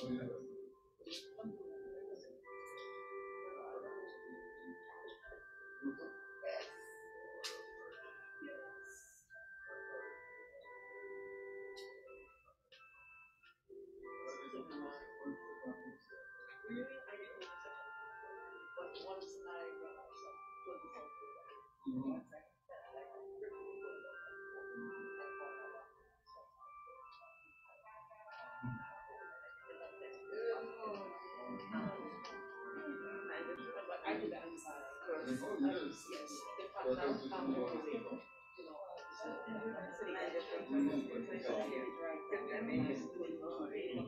Actually, Thank you.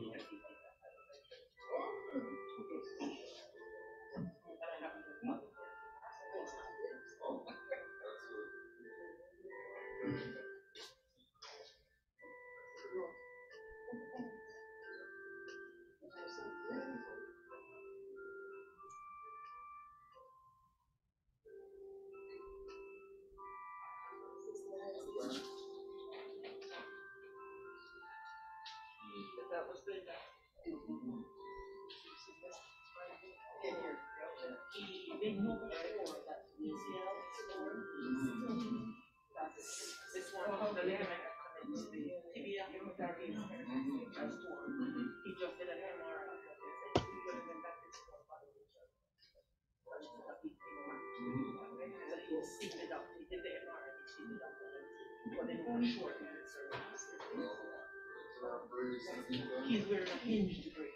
He's wearing a hinge degree,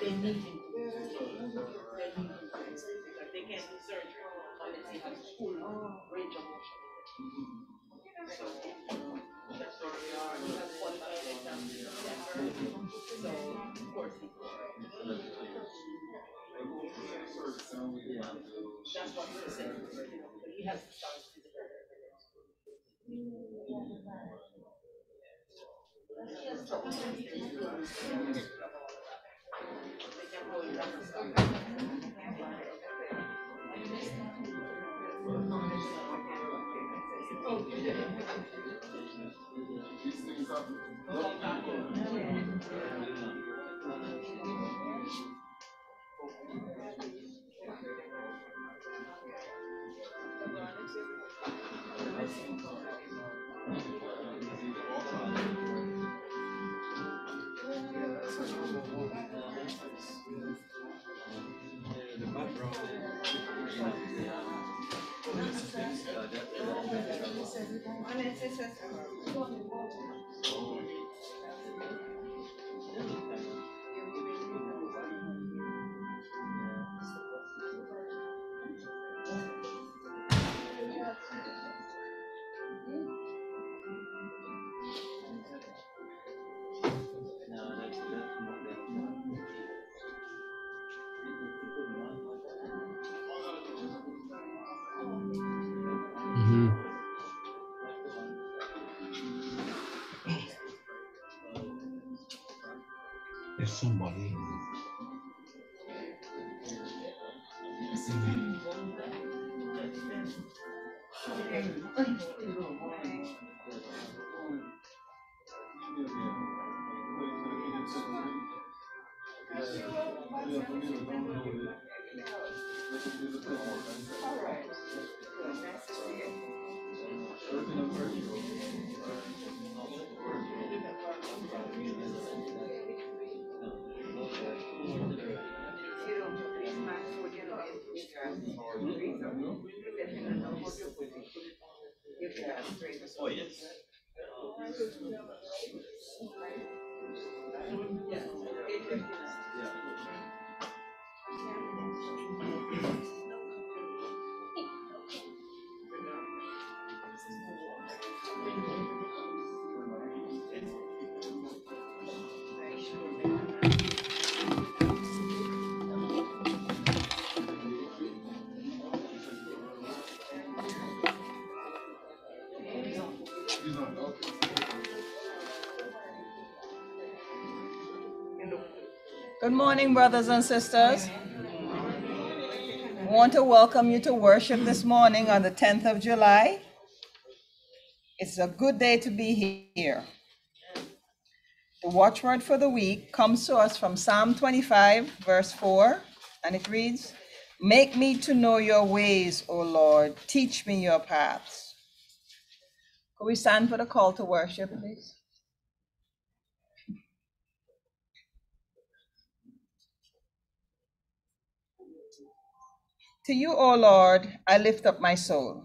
they need him. They need him. They can't do surgery he has full range of motion. So, that's where we are, have one in December, so, of course, he's. That's what know, but he has to start physical. They can hold it Good morning, brothers and sisters. I want to welcome you to worship this morning on the 10th of July. It's a good day to be here. The watchword for the week comes to us from Psalm 25, verse 4, and it reads, Make me to know your ways, O Lord. Teach me your paths. Could we stand for the call to worship, please? To you, O Lord, I lift up my soul.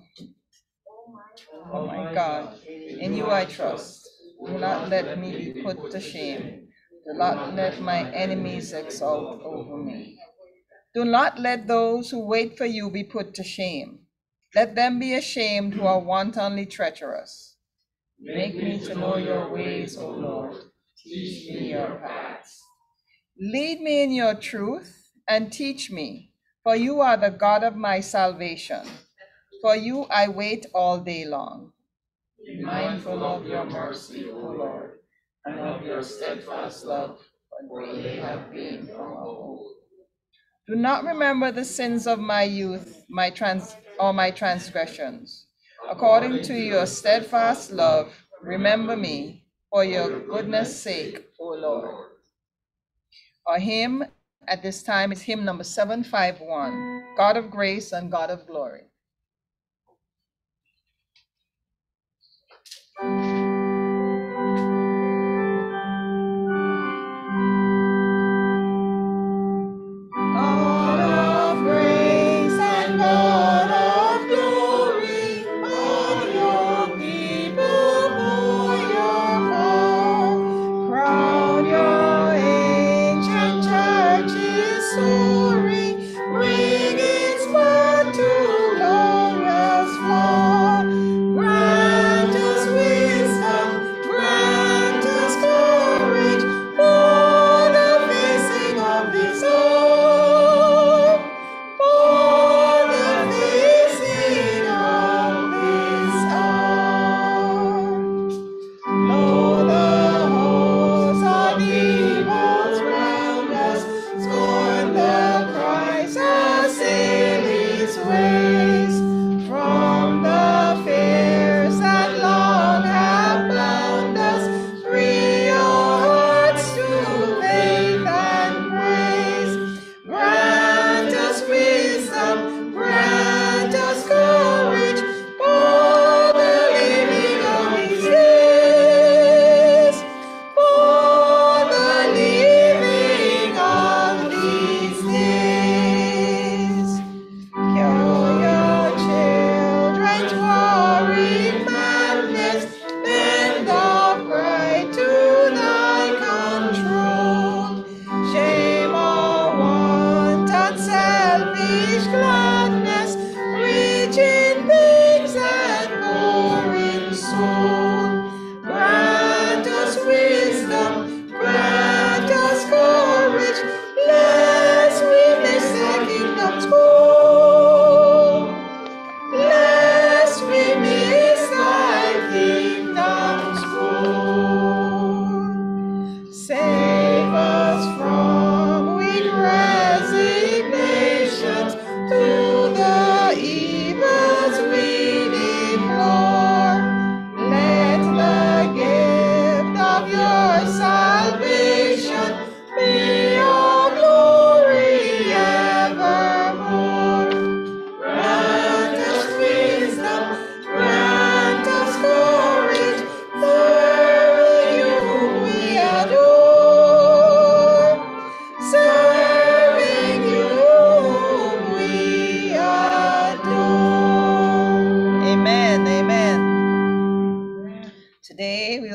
Oh my God, in you I trust. Do not let me be put to shame. Do not let my enemies exalt over me. Do not let those who wait for you be put to shame. Let them be ashamed who are wantonly treacherous. Make me to know your ways, O Lord. Teach me your paths. Lead me in your truth and teach me, for you are the God of my salvation. For you I wait all day long. Be mindful of your mercy, O Lord, and of your steadfast love, for they have been from old. Do not remember the sins of my youth, my trans or my transgressions. According to your steadfast love, remember me for your goodness' sake, O Lord. Our hymn at this time is hymn number 751 God of grace and God of glory.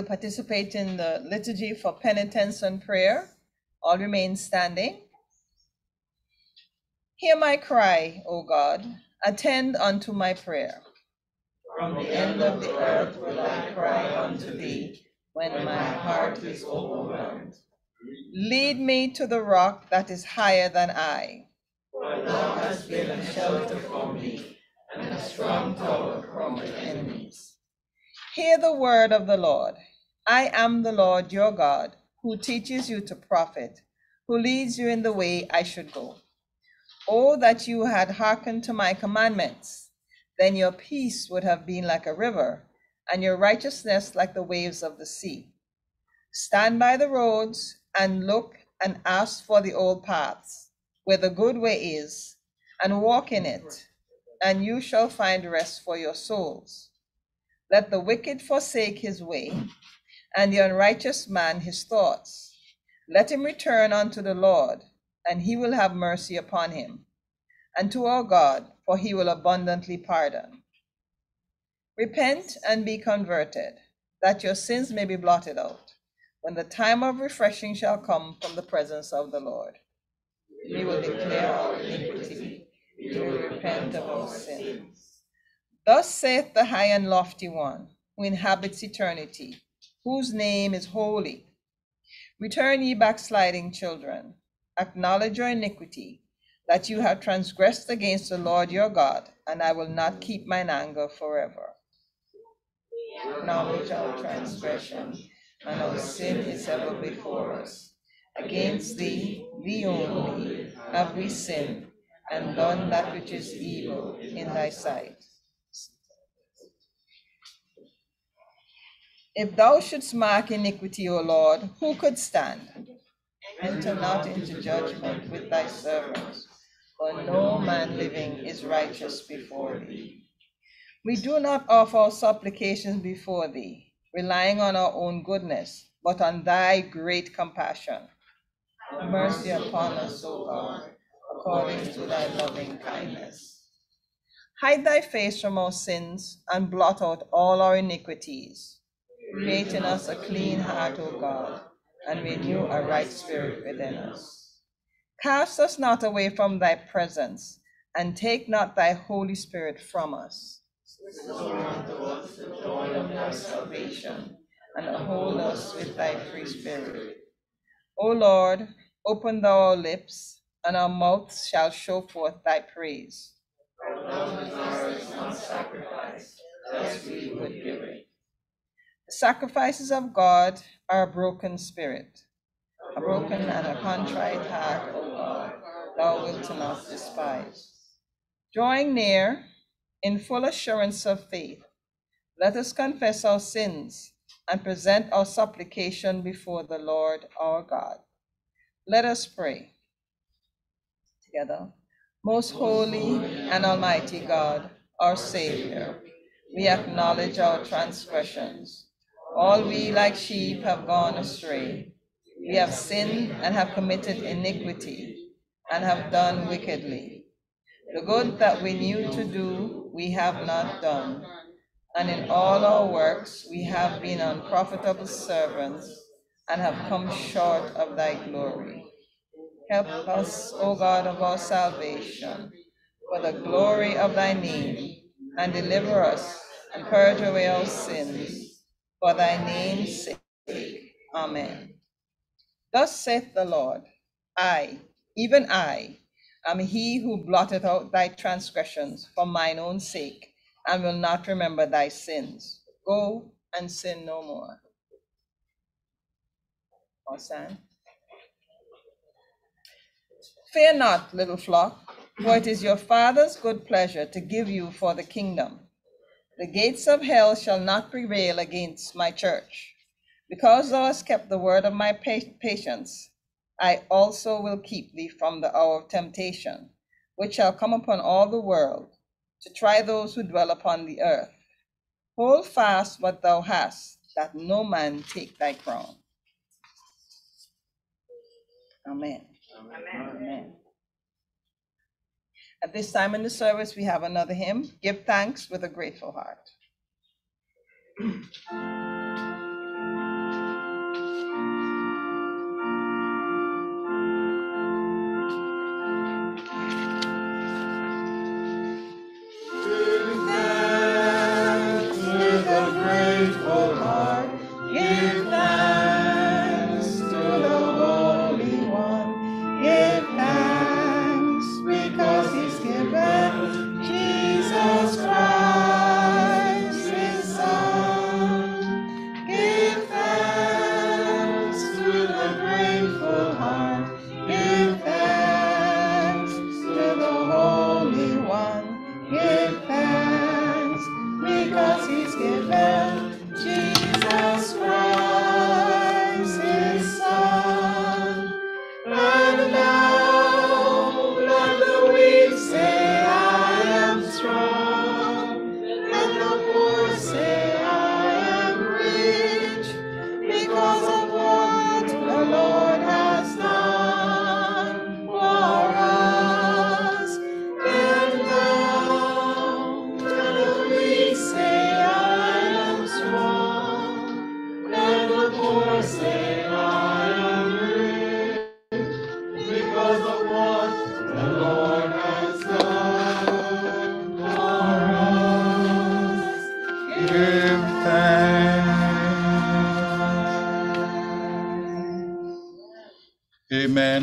Will participate in the liturgy for penitence and prayer. All remain standing. Hear my cry, O God, attend unto my prayer. From the end of the earth will I cry unto thee when my heart is overwhelmed. Lead me to the rock that is higher than I. For thou hast been a shelter for me and a strong tower from my enemies. Hear the word of the Lord. I am the Lord your God, who teaches you to profit, who leads you in the way I should go. Oh, that you had hearkened to my commandments! Then your peace would have been like a river, and your righteousness like the waves of the sea. Stand by the roads and look and ask for the old paths, where the good way is, and walk in it, and you shall find rest for your souls. Let the wicked forsake his way, and the unrighteous man his thoughts. Let him return unto the Lord, and he will have mercy upon him, and to our God, for he will abundantly pardon. Repent and be converted, that your sins may be blotted out, when the time of refreshing shall come from the presence of the Lord. We will declare our iniquity, we will repent of our sins. Thus saith the high and lofty one, who inhabits eternity, whose name is holy. Return, ye backsliding children, acknowledge your iniquity, that you have transgressed against the Lord your God, and I will not keep mine anger forever. Acknowledge our transgression, and our sin is ever before us. Against thee, thee only, have we sinned, and done that which is evil in thy sight. If thou shouldst mark iniquity, O Lord, who could stand? Enter not into judgment with thy servants, for no man living is righteous before thee. We do not offer our supplications before thee, relying on our own goodness, but on thy great compassion. Have mercy upon us, O God, according to thy loving kindness. Hide thy face from our sins and blot out all our iniquities. Create in us a clean heart, O God, and renew a right spirit within us. Cast us not away from thy presence, and take not thy Holy Spirit from us. Restore unto us the joy of thy salvation, and uphold us with thy free spirit. O Lord, open thou our lips, and our mouths shall show forth thy praise. Our Thou desirest not sacrifice, as we would give it. Sacrifices of God are a broken spirit, a broken and a contrite heart, O God, thou wilt not despise. Drawing near, in full assurance of faith, let us confess our sins and present our supplication before the Lord our God. Let us pray together. Most holy and almighty God, our Savior, we acknowledge our transgressions. All we like sheep have gone astray. We have sinned and have committed iniquity and have done wickedly. The good that we knew to do, we have not done. And in all our works, we have been unprofitable servants and have come short of thy glory. Help us, O God of our salvation, for the glory of thy name, and deliver us and purge away our sins, for thy name's sake. Amen. Thus saith the Lord I, even I, am he who blotteth out thy transgressions for mine own sake, and will not remember thy sins. Go and sin no more. Awesome. Fear not, little flock, for it is your Father's good pleasure to give you for the kingdom. The gates of hell shall not prevail against my church. Because thou hast kept the word of my patience, I also will keep thee from the hour of temptation, which shall come upon all the world, to try those who dwell upon the earth. Hold fast what thou hast, that no man take thy crown. Amen. Amen. Amen. At this time in the service, we have another hymn, Give Thanks with a Grateful Heart.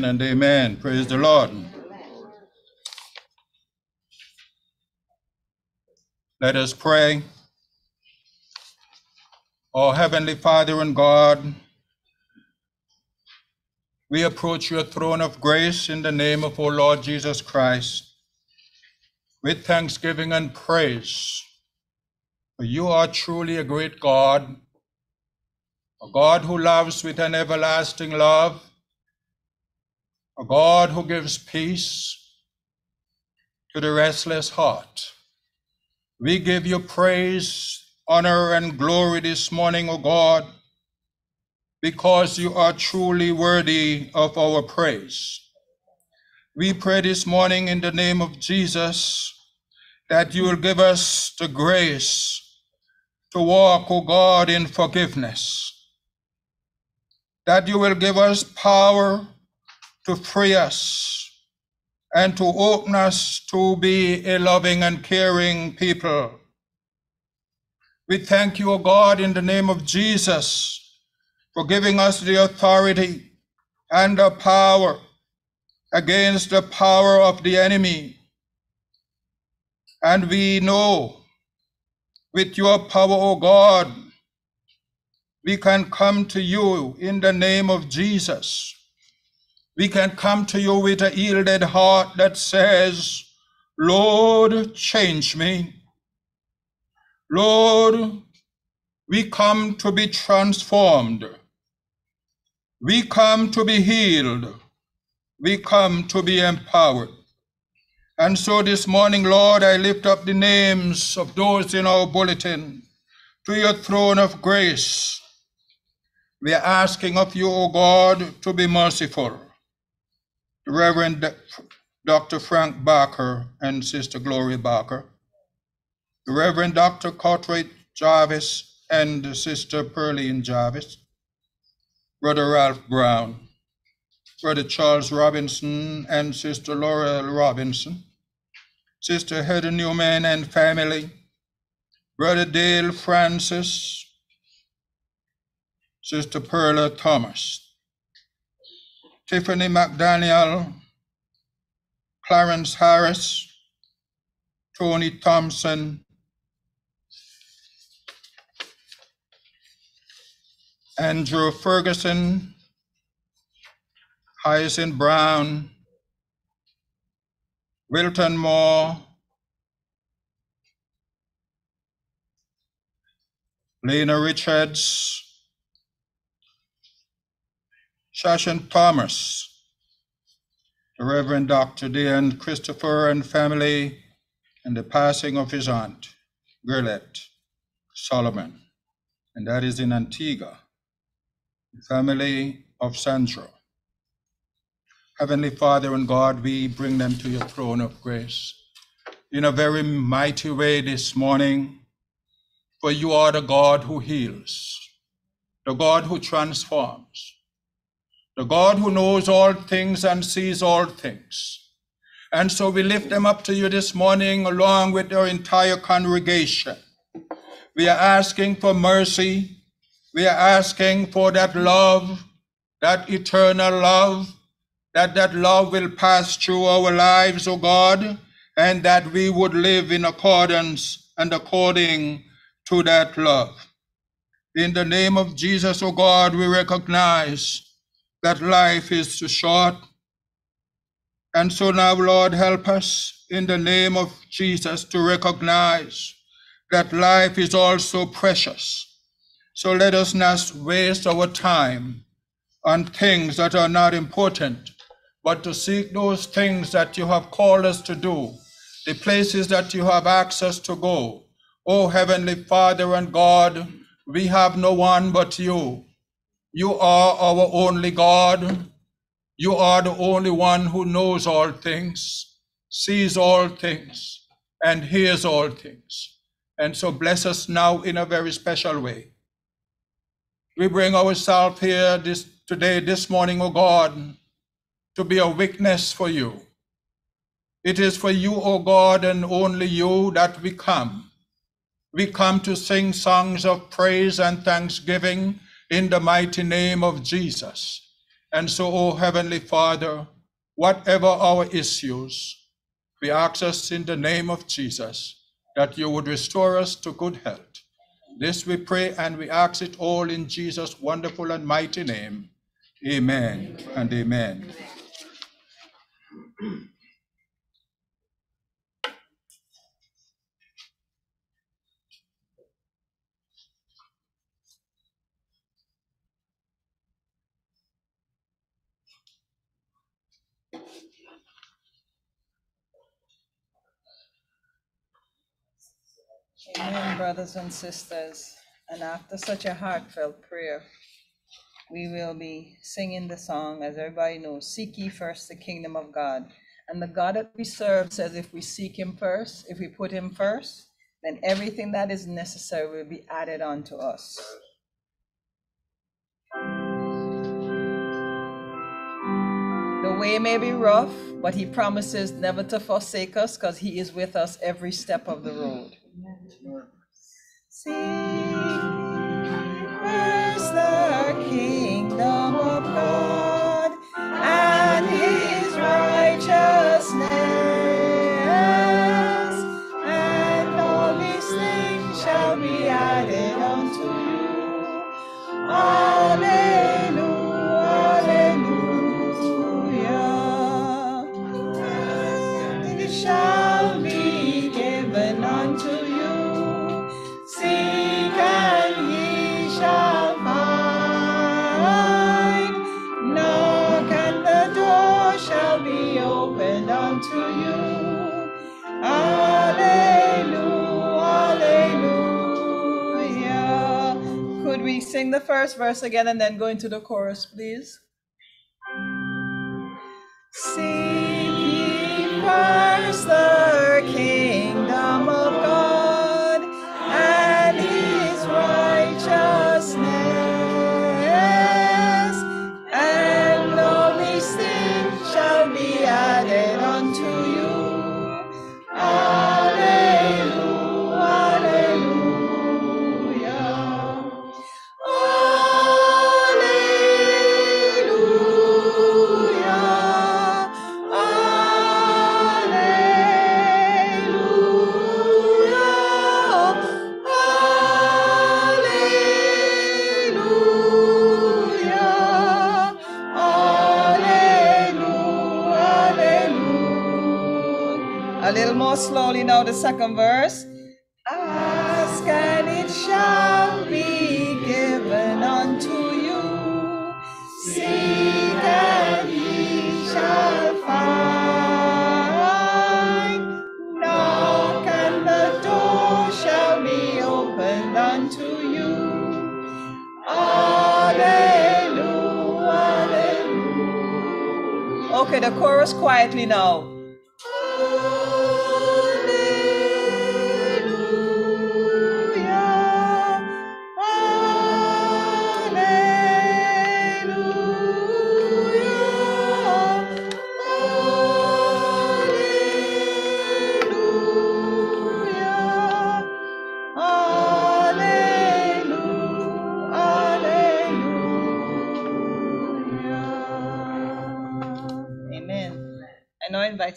and amen. Praise the Lord. Let us pray. Our Heavenly Father and God, we approach your throne of grace in the name of our Lord Jesus Christ with thanksgiving and praise. For you are truly a great God, a God who loves with an everlasting love, a God who gives peace to the restless heart. We give you praise, honor, and glory this morning, O God, because you are truly worthy of our praise. We pray this morning in the name of Jesus that you will give us the grace to walk, O God, in forgiveness, that you will give us power to free us and to open us to be a loving and caring people. We thank you, O God, in the name of Jesus, for giving us the authority and the power against the power of the enemy. And we know with your power, O God, we can come to you in the name of Jesus. We can come to you with a yielded heart that says, Lord, change me. Lord, we come to be transformed. We come to be healed. We come to be empowered. And so this morning, Lord, I lift up the names of those in our bulletin to your throne of grace. We are asking of you, O God, to be merciful. Reverend Dr. Frank Barker and Sister Gloria Barker, Reverend Dr. Cartwright Jarvis and Sister Pearline Jarvis, Brother Ralph Brown, Brother Charles Robinson and Sister Laura Robinson, Sister Heather Newman and family, Brother Dale Francis, Sister Perla Thomas, Tiffany McDaniel, Clarence Harris, Tony Thompson, Andrew Ferguson, Hyacinth Brown, Wilton Moore, Lena Richards, Shashan Thomas, the Reverend Dr. Dan Christopher and family, and the passing of his aunt, Gerlet Solomon, and that is in Antigua, the family of Sandro. Heavenly Father and God, we bring them to your throne of grace in a very mighty way this morning, for you are the God who heals, the God who transforms, the God who knows all things and sees all things. And so we lift them up to you this morning along with our entire congregation. We are asking for mercy. We are asking for that love, that eternal love, that that love will pass through our lives, O God, and that we would live in accordance and according to that love. In the name of Jesus, O God, we recognize that life is too short. And so now, Lord, help us in the name of Jesus to recognize that life is also precious. So let us not waste our time on things that are not important, but to seek those things that you have called us to do, the places that you have asked us to go. Oh, Heavenly Father and God, we have no one but you. You are our only God. You are the only one who knows all things, sees all things, and hears all things. And so bless us now in a very special way. We bring ourselves here this today, this morning, O God, to be a witness for you. It is for you, O God, and only you that we come. We come to sing songs of praise and thanksgiving in the mighty name of Jesus. And so, O Heavenly Father, whatever our issues, we ask us in the name of Jesus that you would restore us to good health. This we pray and we ask it all in Jesus' wonderful and mighty name. Amen and amen. Amen, brothers and sisters. And after such a heartfelt prayer, we will be singing the song, as everybody knows, Seek ye first the kingdom of God. And the God that we serve says if we seek him first, if we put him first, then everything that is necessary will be added unto us. The way may be rough, but he promises never to forsake us because he is with us every step of the road. Seek first the kingdom sing the first verse again and then go into the chorus, please? Seek ye first the kingdom the second verse. Ask and it shall be given unto you. Seek and ye shall find. Knock and the door shall be opened unto you. Hallelujah, hallelujah. Okay, the chorus quietly now.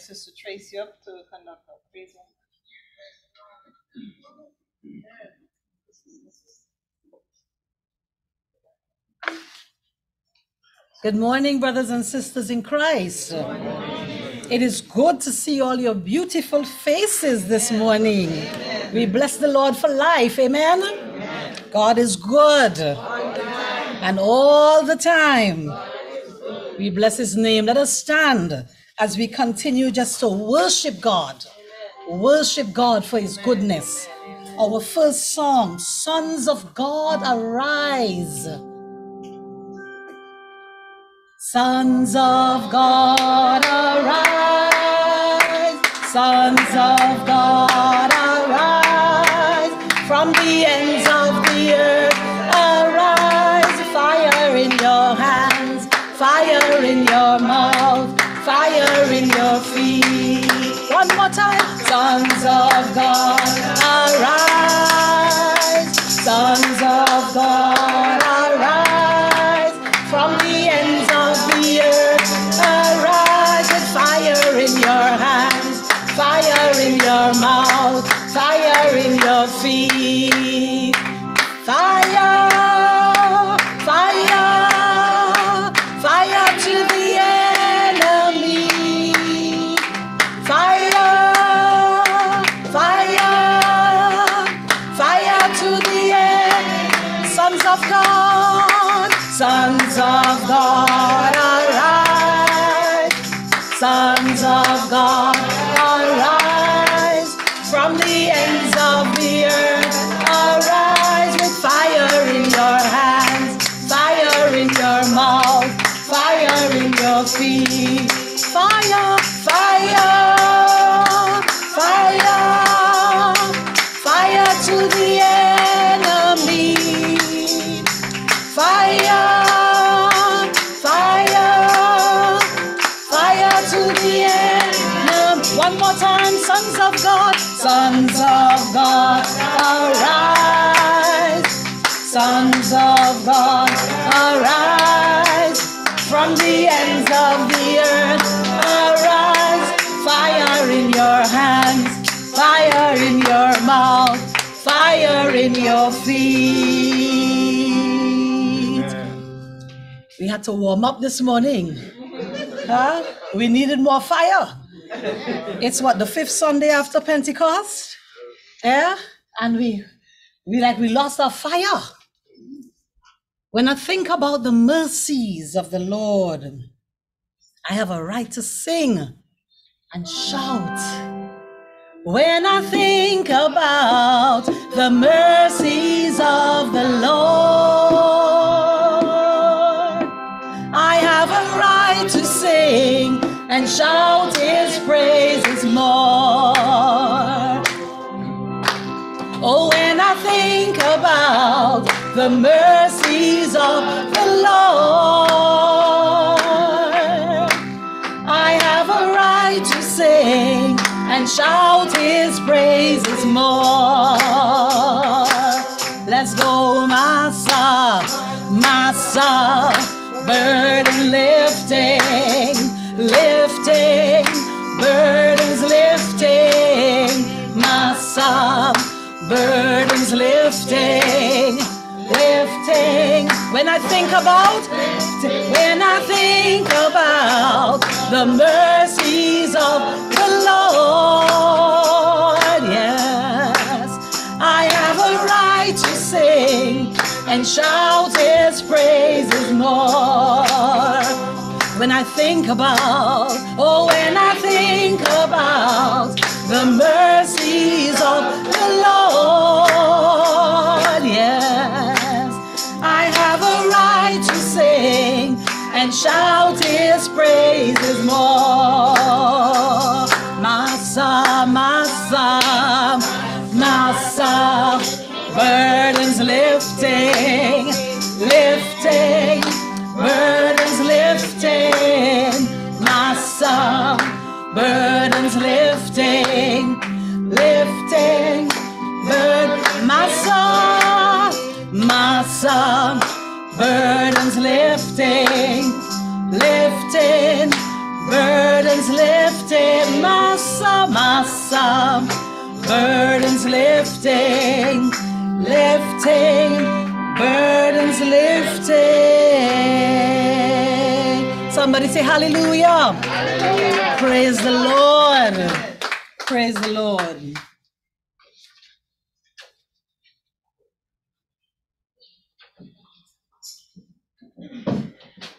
Now invite Sister Tracy up to conduct and- Good morning, brothers and sisters in Christ. It is good to see all your beautiful faces this morning. We bless the Lord for life. Amen. God is good. And all the time. We bless his name. Let us stand as we continue just to worship God. Worship God for his goodness. Our first song, Sons of God, arise. Sons of God, arise. Sons of God, arise. From the ends of the earth, arise. Fire in your hands, fire in your mouth, Sons of God, your feet. We had to warm up this morning. Huh? We needed more fire. It's what the fifth Sunday after Pentecost? Yeah? And we we like we lost our fire. When I think about the mercies of the Lord, I have a right to sing and shout. When I think about the mercies of the Lord, I have a right to sing and shout his praises more. Oh, when I think about the mercies of the Lord, I have a right to sing and shout more. Let's go, Massa, Massa, burden lifting, lifting, burdens lifting, Massa, burdens lifting, lifting. When I think about, when I think about the mercies of and shout His praises more. When I think about, oh, when I think about the mercies of the Lord, yes, I have a right to sing and shout His praises more. Massa, Massa, lifting, lifting, burdens lifting, Massa, burdens lifting, lifting, burden, Massa, Massa, burdens lifting, lifting, burdens lifting, my soul, my Massa, burdens lifting, lifting, burdens lifting. Somebody say hallelujah. Praise the Lord. Praise the Lord.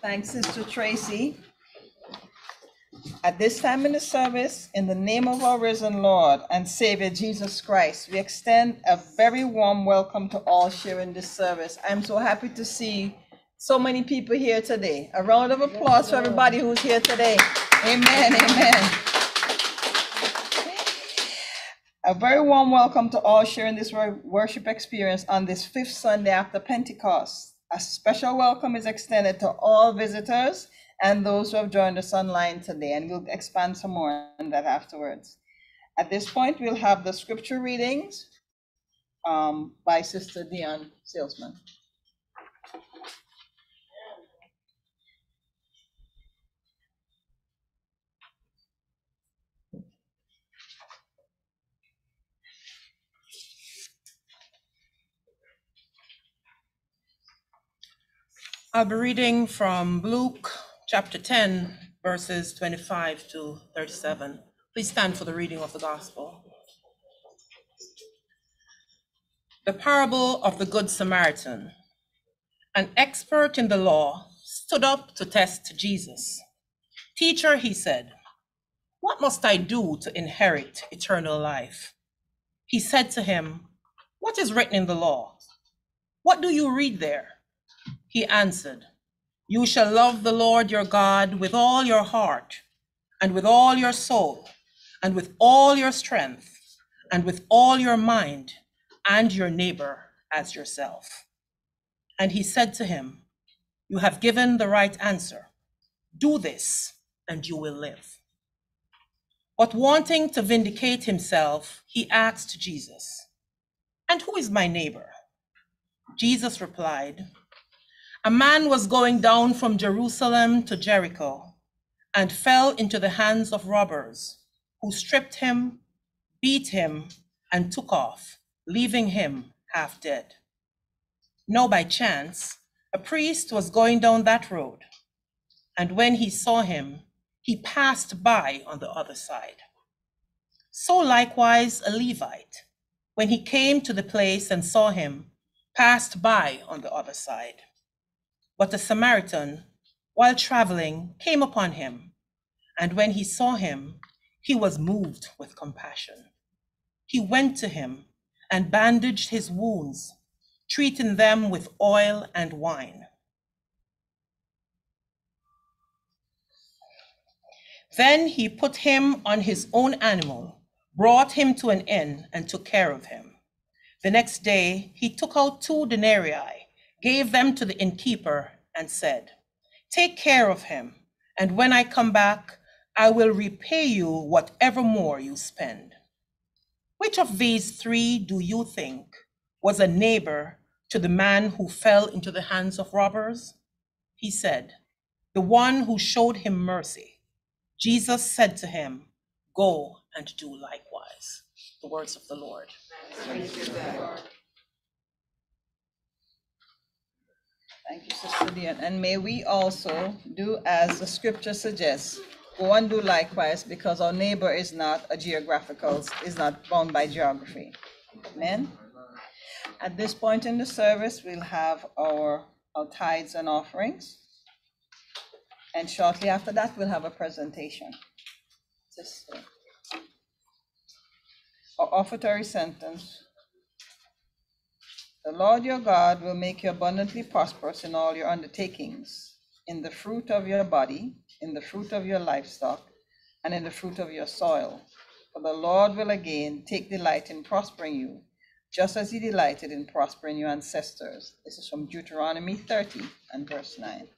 Thanks, Sister Tracy. At this time in the service, in the name of our risen Lord and Savior Jesus Christ, we extend a very warm welcome to all sharing this service. I'm so happy to see so many people here today. A round of applause for everybody who's here today. Amen. Amen. A very warm welcome to all sharing this worship experience on this fifth Sunday after Pentecost. A special welcome is extended to all visitors and those who have joined us online today, and we'll expand some more on that afterwards. At this point, we'll have the scripture readings um, by Sister Dion Salesman. I'll be reading from Luke chapter 10, verses 25 to 37. Please stand for the reading of the gospel. The parable of the Good Samaritan. An expert in the law stood up to test Jesus. Teacher, he said, what must I do to inherit eternal life? He said to him, What is written in the law? What do you read there? He answered, You shall love the Lord your God with all your heart, and with all your soul, and with all your strength, and with all your mind, and your neighbor as yourself. And he said to him, You have given the right answer. Do this, and you will live. But wanting to vindicate himself, he asked Jesus, And who is my neighbor? Jesus replied, A man was going down from Jerusalem to Jericho and fell into the hands of robbers, who stripped him, beat him, and took off, leaving him half dead. Now, by chance, a priest was going down that road, and when he saw him, he passed by on the other side. So likewise, a Levite, when he came to the place and saw him, passed by on the other side. But a Samaritan, while traveling, came upon him, and when he saw him, he was moved with compassion. He went to him and bandaged his wounds, treating them with oil and wine. Then he put him on his own animal, brought him to an inn, and took care of him. The next day he took out two denarii, gave them to the innkeeper, and said, Take care of him, and when I come back, I will repay you whatever more you spend. Which of these three do you think was a neighbor to the man who fell into the hands of robbers? He said, The one who showed him mercy. Jesus said to him, Go and do likewise. The words of the Lord. Thank you, Sister Dion. And may we also do as the scripture suggests, go and do likewise, because our neighbor is not a geographical, is not bound by geography. Amen? At this point in the service, we'll have our, our tithes and offerings. And shortly after that, we'll have a presentation. Sister. Our offertory sentence. The Lord your God will make you abundantly prosperous in all your undertakings, in the fruit of your body, in the fruit of your livestock, and in the fruit of your soil. For the Lord will again take delight in prospering you, just as he delighted in prospering your ancestors. This is from Deuteronomy 30 and verse 9.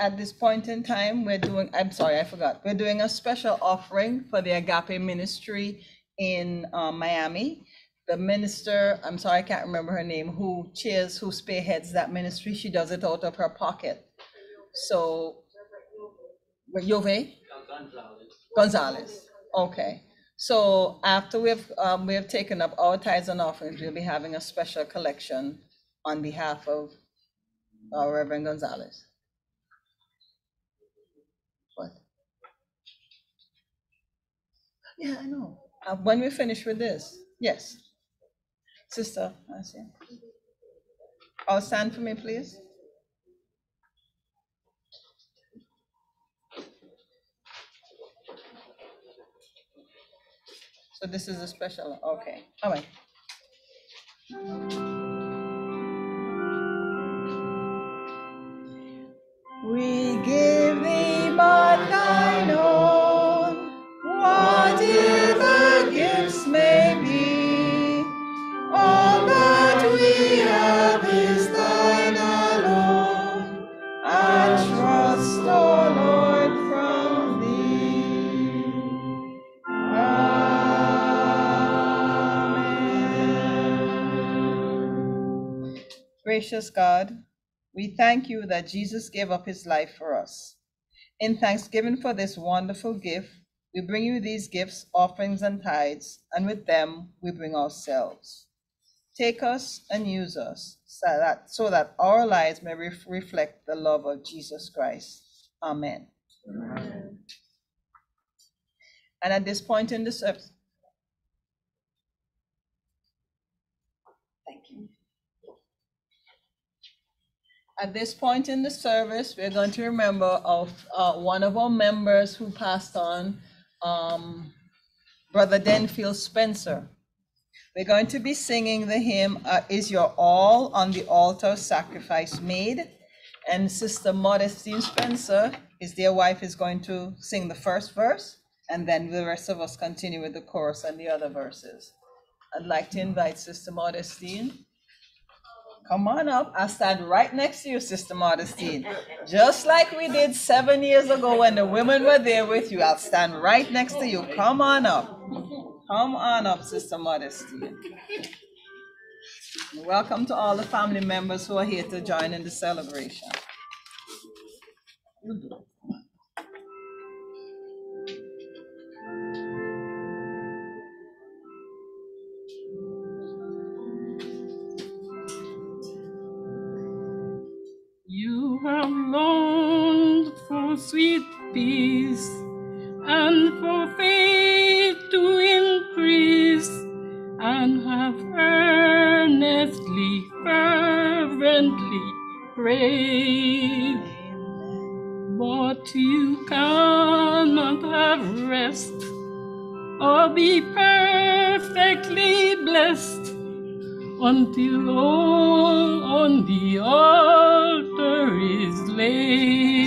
At this point in time, we're doing, I'm sorry, I forgot. We're doing a special offering for the Agape Ministry in uh, Miami. The minister, I'm sorry, I can't remember her name, who chairs, who spearheads that ministry, she does it out of her pocket. So, Yove? Gonzalez. Okay. So after we've, um, we have taken up our tithes and offerings, we'll be having a special collection on behalf of uh, Reverend Gonzalez. What? Yeah, I know. Uh, when we finish with this, yes. Sister, I see. All stand for me, please. So this is a special, okay, all right. Gracious God, we thank you that Jesus gave up his life for us. In thanksgiving for this wonderful gift, We bring you these gifts, offerings, and tithes, and with them we bring ourselves. Take us and use us so that, so that our lives may ref- reflect the love of Jesus Christ. Amen. And at this point in the service, At this point in the service, we're going to remember of uh, one of our members who passed on, um, Brother Denfield Spencer. We're going to be singing the hymn, uh, Is Your All on the Altar Sacrifice Made? And Sister Modestine Spencer, his dear wife, is going to sing the first verse, and then the rest of us continue with the chorus and the other verses. I'd like to invite Sister Modestine. Come on up. I'll stand right next to you, Sister Modestine. Just like we did seven years ago when the women were there with you, I'll stand right next to you. Come on up. Come on up, Sister Modestine. Welcome to all the family members who are here to join in the celebration. Sweet peace and for faith to increase, and have earnestly, fervently prayed. But you cannot have rest or be perfectly blessed until all on the altar is laid.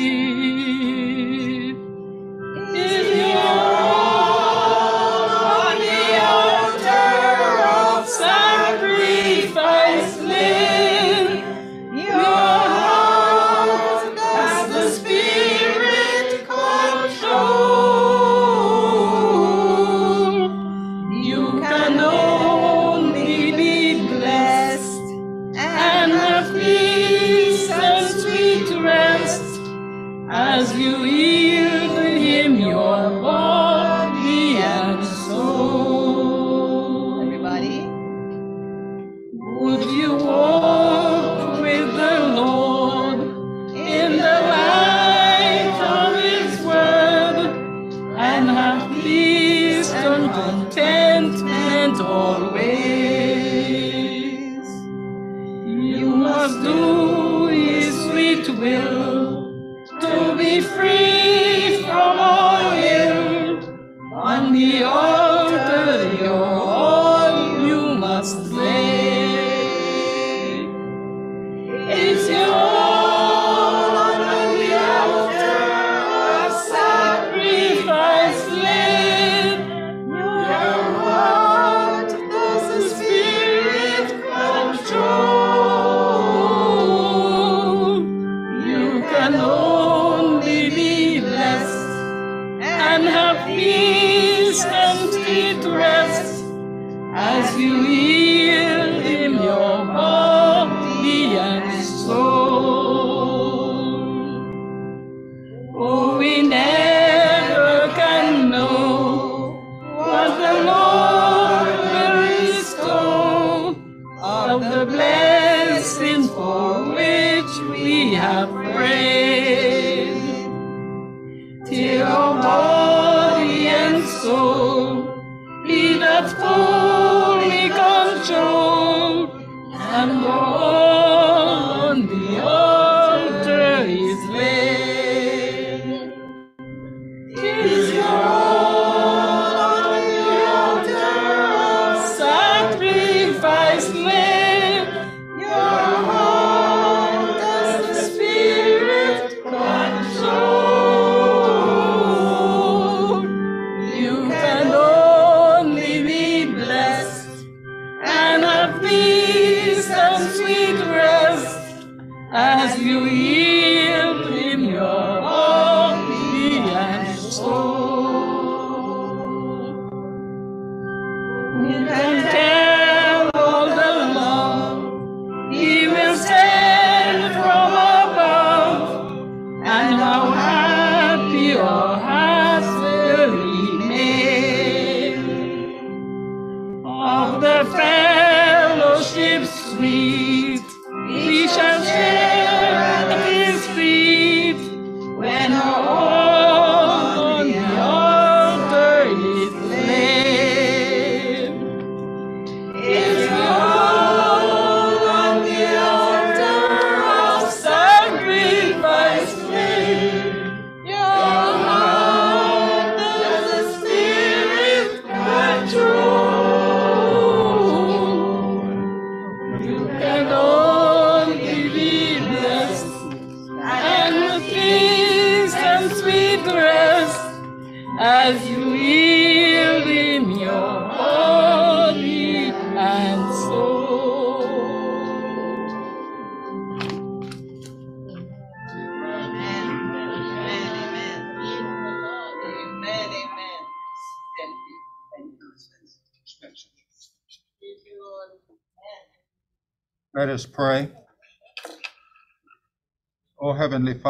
Of the blessings for which we have prayed. Till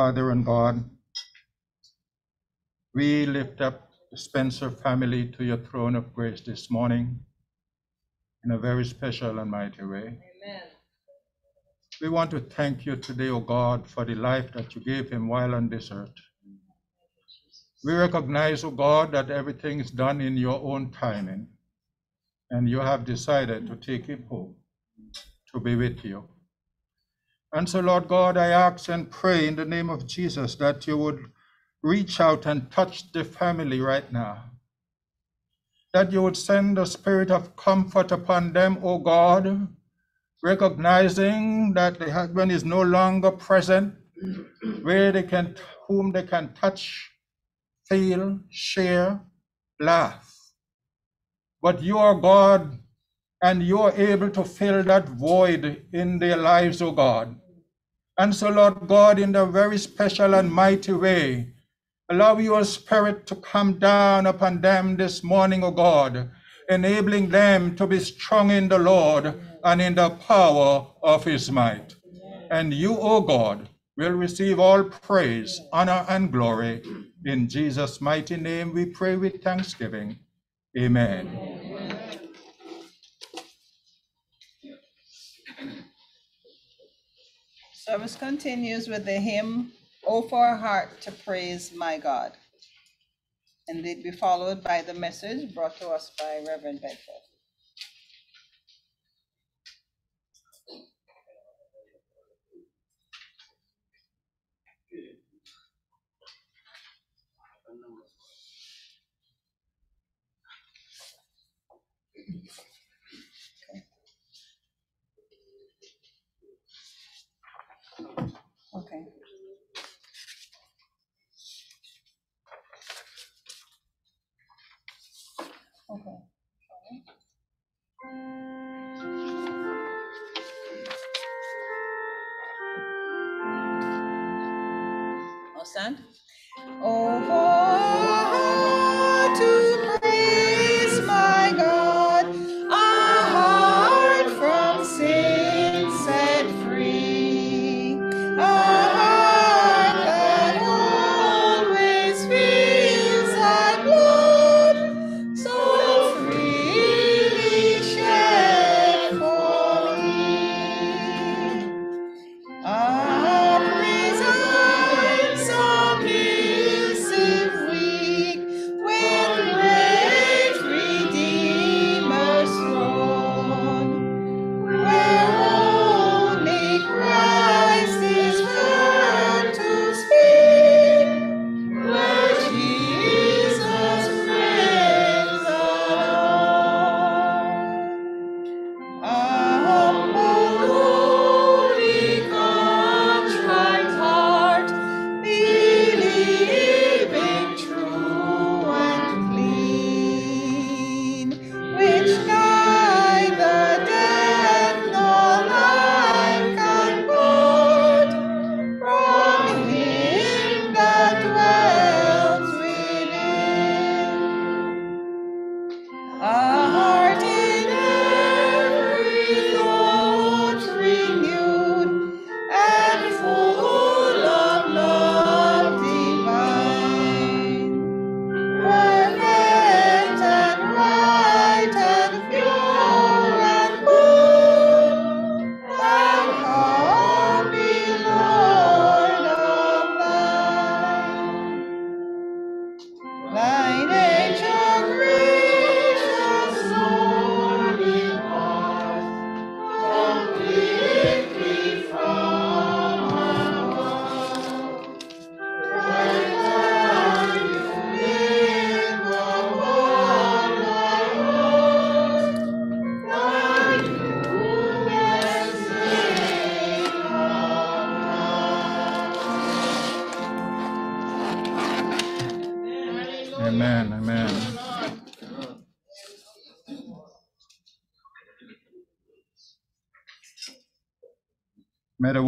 Father and God, we lift up the Spencer family to your throne of grace this morning in a very special and mighty way. Amen. We want to thank you today, O God, for the life that you gave him while on this earth. We recognize, O God, that everything is done in your own timing, and you have decided to take him home to be with you. And so, Lord God, I ask and pray in the name of Jesus that you would reach out and touch the family right now. That you would send a spirit of comfort upon them, O God, recognizing that the husband is no longer present, where they can, whom they can touch, feel, share, laugh. But you are God, and you are able to fill that void in their lives, O God. And so, Lord God, in a very special and mighty way, allow your spirit to come down upon them this morning, O God, enabling them to be strong in the Lord and in the power of his might. And you, O God, will receive all praise, honor, and glory. In Jesus' mighty name we pray with thanksgiving. Amen. Service continues with the hymn, O for a Heart to Praise My God. And they'd be followed by the message brought to us by Reverend Bedford. Okay. Okay. All stand. Oh,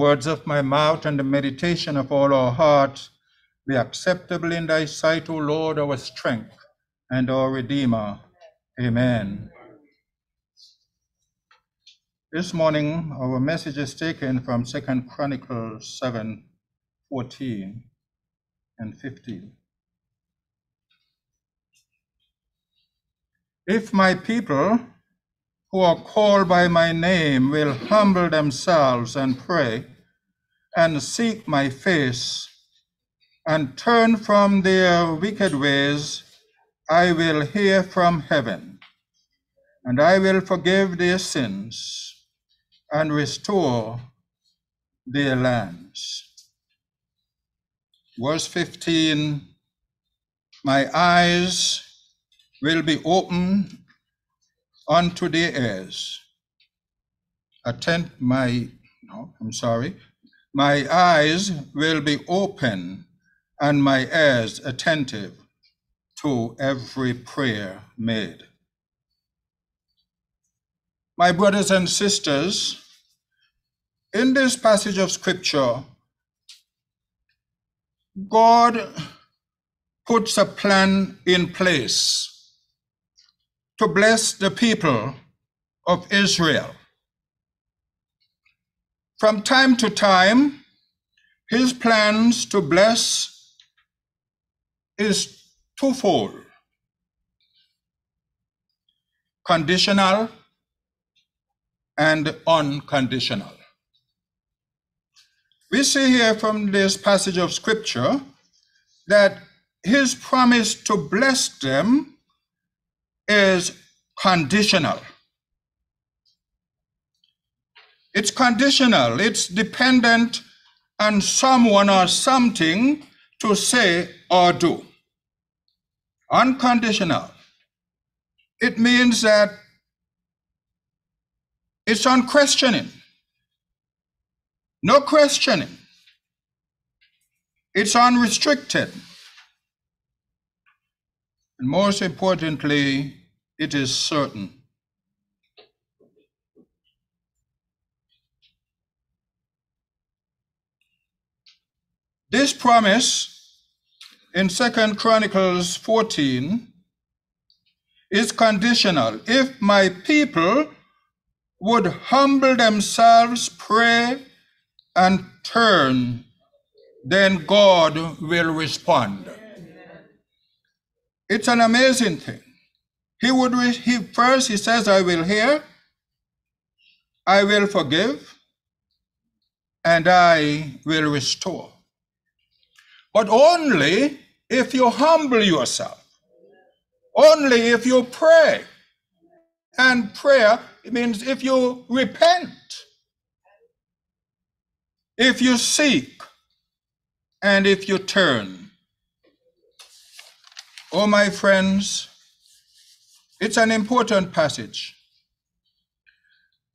words of my mouth and the meditation of all our hearts be acceptable in thy sight, O Lord, our strength and our Redeemer. Amen. This morning, our message is taken from Second Chronicles 7 14 and 15. If my people who are called by my name will humble themselves and pray and seek my face and turn from their wicked ways, I will hear from heaven and I will forgive their sins and restore their lands. Verse 15 My eyes will be open unto their ears. Attend my, no, I'm sorry. My eyes will be open and my ears attentive to every prayer made. My brothers and sisters, in this passage of scripture, God puts a plan in place to bless the people of Israel. From time to time, his plans to bless is twofold conditional and unconditional. We see here from this passage of scripture that his promise to bless them is conditional. It's conditional, it's dependent on someone or something to say or do. Unconditional. It means that it's unquestioning. No questioning. It's unrestricted. And most importantly, it is certain. This promise in Second Chronicles 14 is conditional. If my people would humble themselves, pray, and turn, then God will respond. It's an amazing thing. He would he first he says, I will hear, I will forgive, and I will restore. But only if you humble yourself. Only if you pray. And prayer means if you repent. If you seek and if you turn. Oh, my friends, it's an important passage.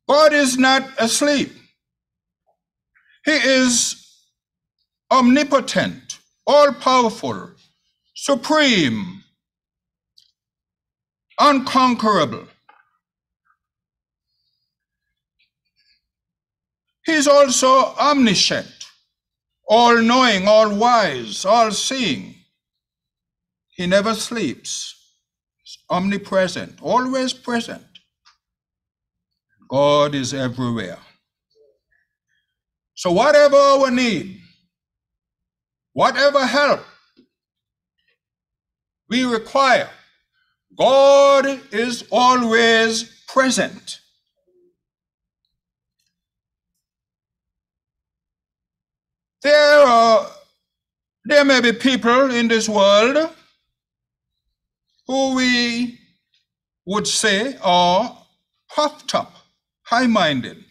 God is not asleep. He is omnipotent, all powerful, supreme, unconquerable. He's also omniscient, all knowing, all wise, all seeing. He never sleeps. He's omnipresent, always present. God is everywhere. So, whatever our need, whatever help we require, God is always present. There are there may be people in this world who we would say are puffed up, high minded,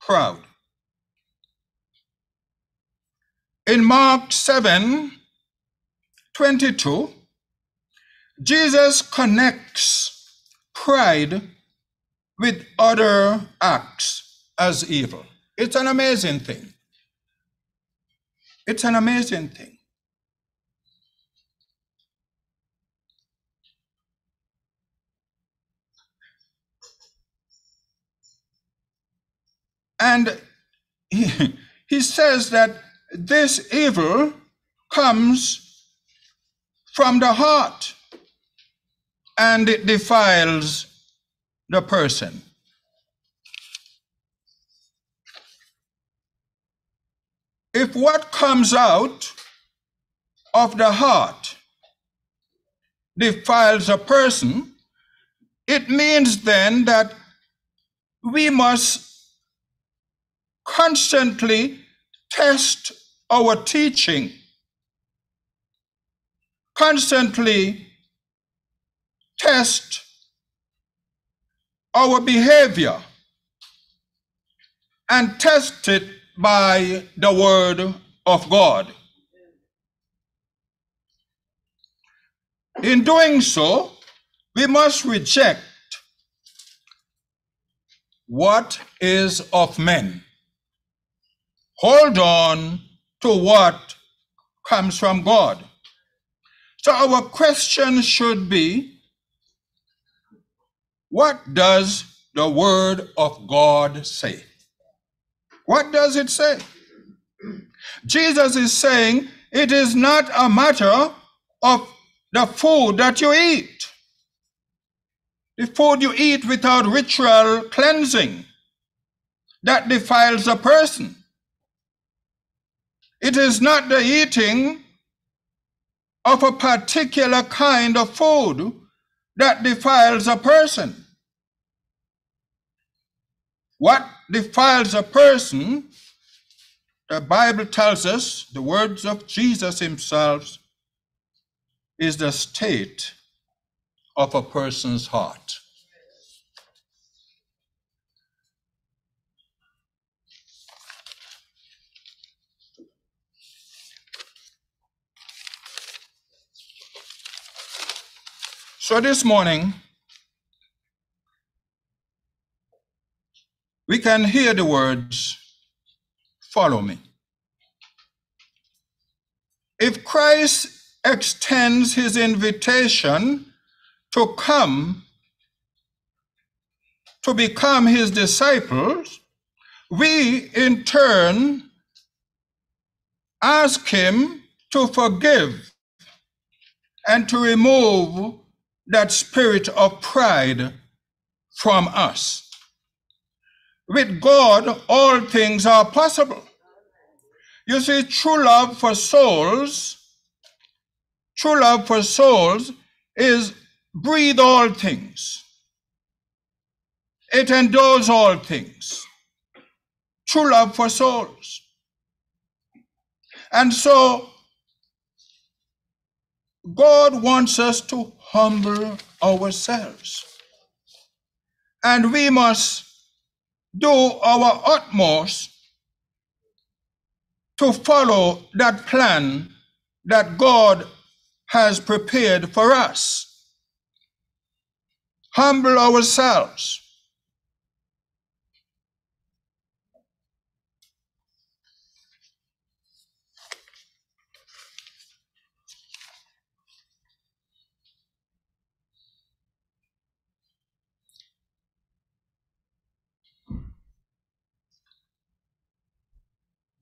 proud. In Mark 7 22, Jesus connects pride with other acts as evil. It's an amazing thing. It's an amazing thing. And he, he says that this evil comes from the heart and it defiles the person. If what comes out of the heart defiles a person, it means then that we must constantly test our teaching, constantly test our behavior, and test it by the word of God. In doing so, we must reject what is of men. Hold on to what comes from God. So our question should be what does the word of God say? What does it say? Jesus is saying it is not a matter of the food that you eat. The food you eat without ritual cleansing that defiles a person. It is not the eating of a particular kind of food that defiles a person. What defiles a person, the Bible tells us, the words of Jesus himself, is the state of a person's heart. So this morning, we can hear the words, Follow me. If Christ extends his invitation to come to become his disciples, we in turn ask him to forgive and to remove that spirit of pride from us. With God, all things are possible. You see, true love for souls, true love for souls is breathe all things. It endures all things. True love for souls. And so, God wants us to humble ourselves. And we must do our utmost to follow that plan that God has prepared for us. Humble ourselves.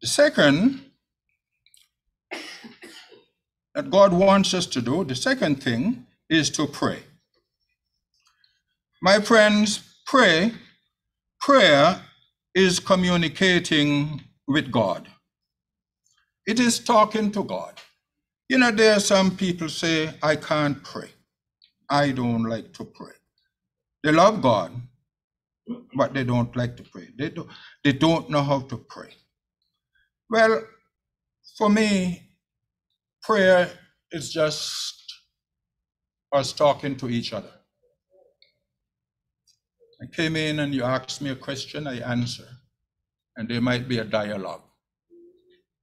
The second that God wants us to do, the second thing is to pray. My friends, pray. Prayer is communicating with God. It is talking to God. You know, there are some people say, I can't pray. I don't like to pray. They love God, but they don't like to pray. They don't, they don't know how to pray. Well, for me, prayer is just us talking to each other. I came in and you asked me a question, I answer. And there might be a dialogue.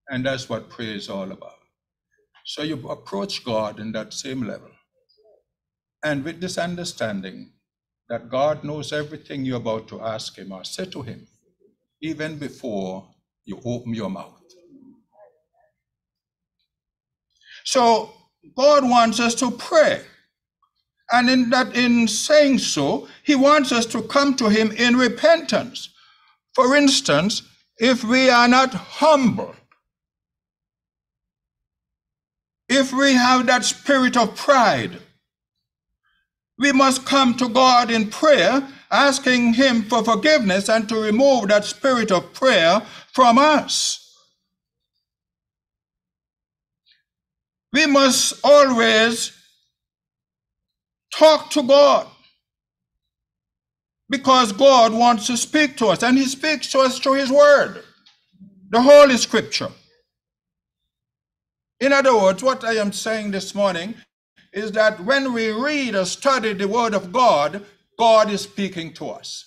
And that's what prayer is all about. So you approach God in that same level. And with this understanding that God knows everything you're about to ask Him or say to Him, even before you open your mouth. So God wants us to pray. And in that in saying so, he wants us to come to him in repentance. For instance, if we are not humble, if we have that spirit of pride, we must come to God in prayer, asking Him for forgiveness and to remove that spirit of prayer from us. We must always talk to God because God wants to speak to us, and He speaks to us through His Word, the Holy Scripture. In other words, what I am saying this morning is that when we read or study the Word of God, God is speaking to us.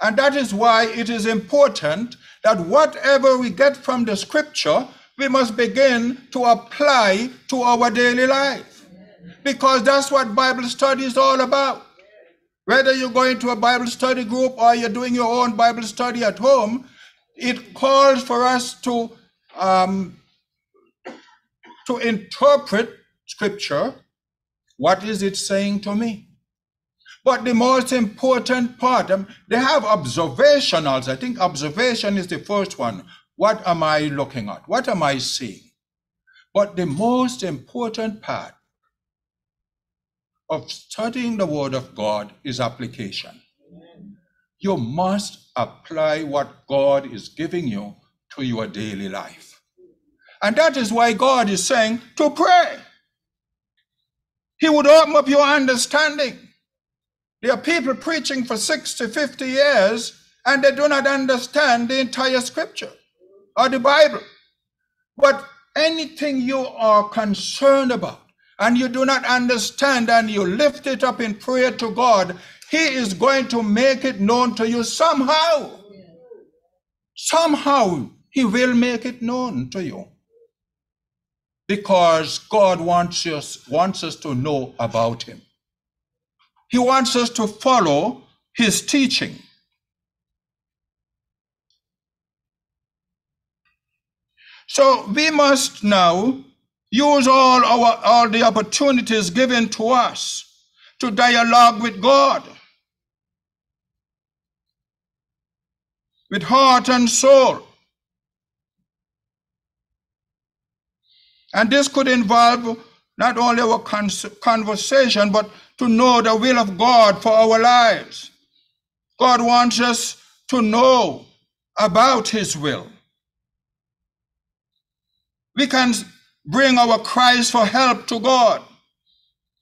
And that is why it is important that whatever we get from the Scripture, we must begin to apply to our daily life. Because that's what Bible study is all about. Whether you're going to a Bible study group or you're doing your own Bible study at home, it calls for us to um, to interpret Scripture. What is it saying to me? But the most important part, um, they have observationals. I think observation is the first one. What am I looking at? What am I seeing? But the most important part of studying the Word of God is application. You must apply what God is giving you to your daily life. And that is why God is saying to pray. He would open up your understanding. There are people preaching for 60, 50 years and they do not understand the entire scripture or the Bible. But anything you are concerned about and you do not understand and you lift it up in prayer to God, He is going to make it known to you somehow. Somehow He will make it known to you. Because God wants us, wants us to know about Him. He wants us to follow His teaching. So we must now use all our all the opportunities given to us to dialogue with God with heart and soul. And this could involve not only our conversation, but to know the will of God for our lives. God wants us to know about His will. We can bring our cries for help to God,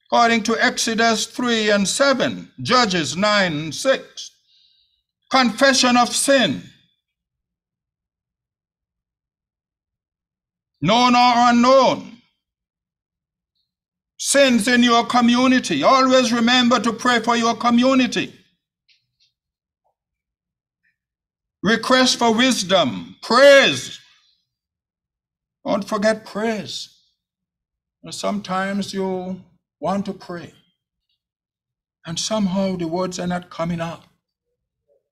according to Exodus 3 and 7, Judges 9 and 6. Confession of sin, known or unknown. Sins in your community. Always remember to pray for your community. Request for wisdom, praise, don't forget prayers. Sometimes you want to pray, and somehow the words are not coming out.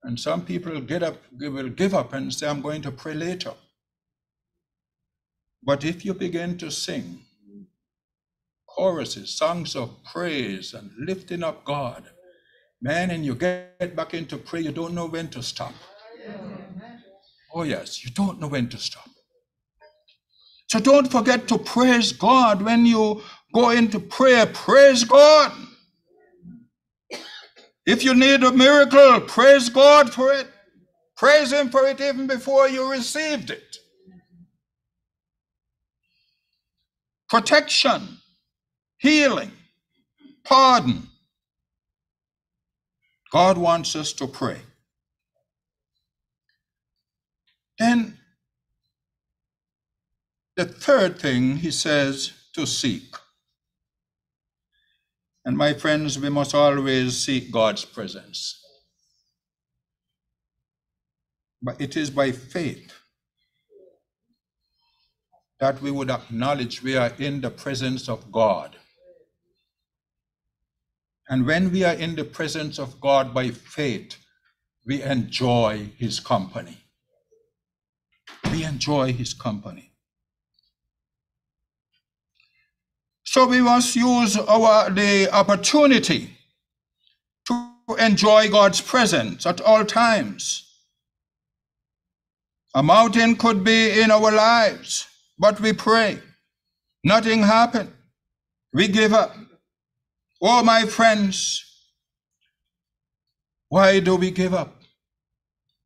And some people get up, will give up and say, I'm going to pray later. But if you begin to sing choruses, songs of praise and lifting up God, man, and you get back into prayer, you don't know when to stop. Oh, yes, you don't know when to stop. So don't forget to praise God when you go into prayer. Praise God. If you need a miracle, praise God for it. Praise Him for it even before you received it. Protection, healing, pardon. God wants us to pray. Then the third thing he says to seek. And my friends, we must always seek God's presence. But it is by faith that we would acknowledge we are in the presence of God. And when we are in the presence of God by faith, we enjoy his company. We enjoy his company. So we must use our the opportunity to enjoy God's presence at all times. A mountain could be in our lives, but we pray. Nothing happened. We give up. Oh, my friends, why do we give up?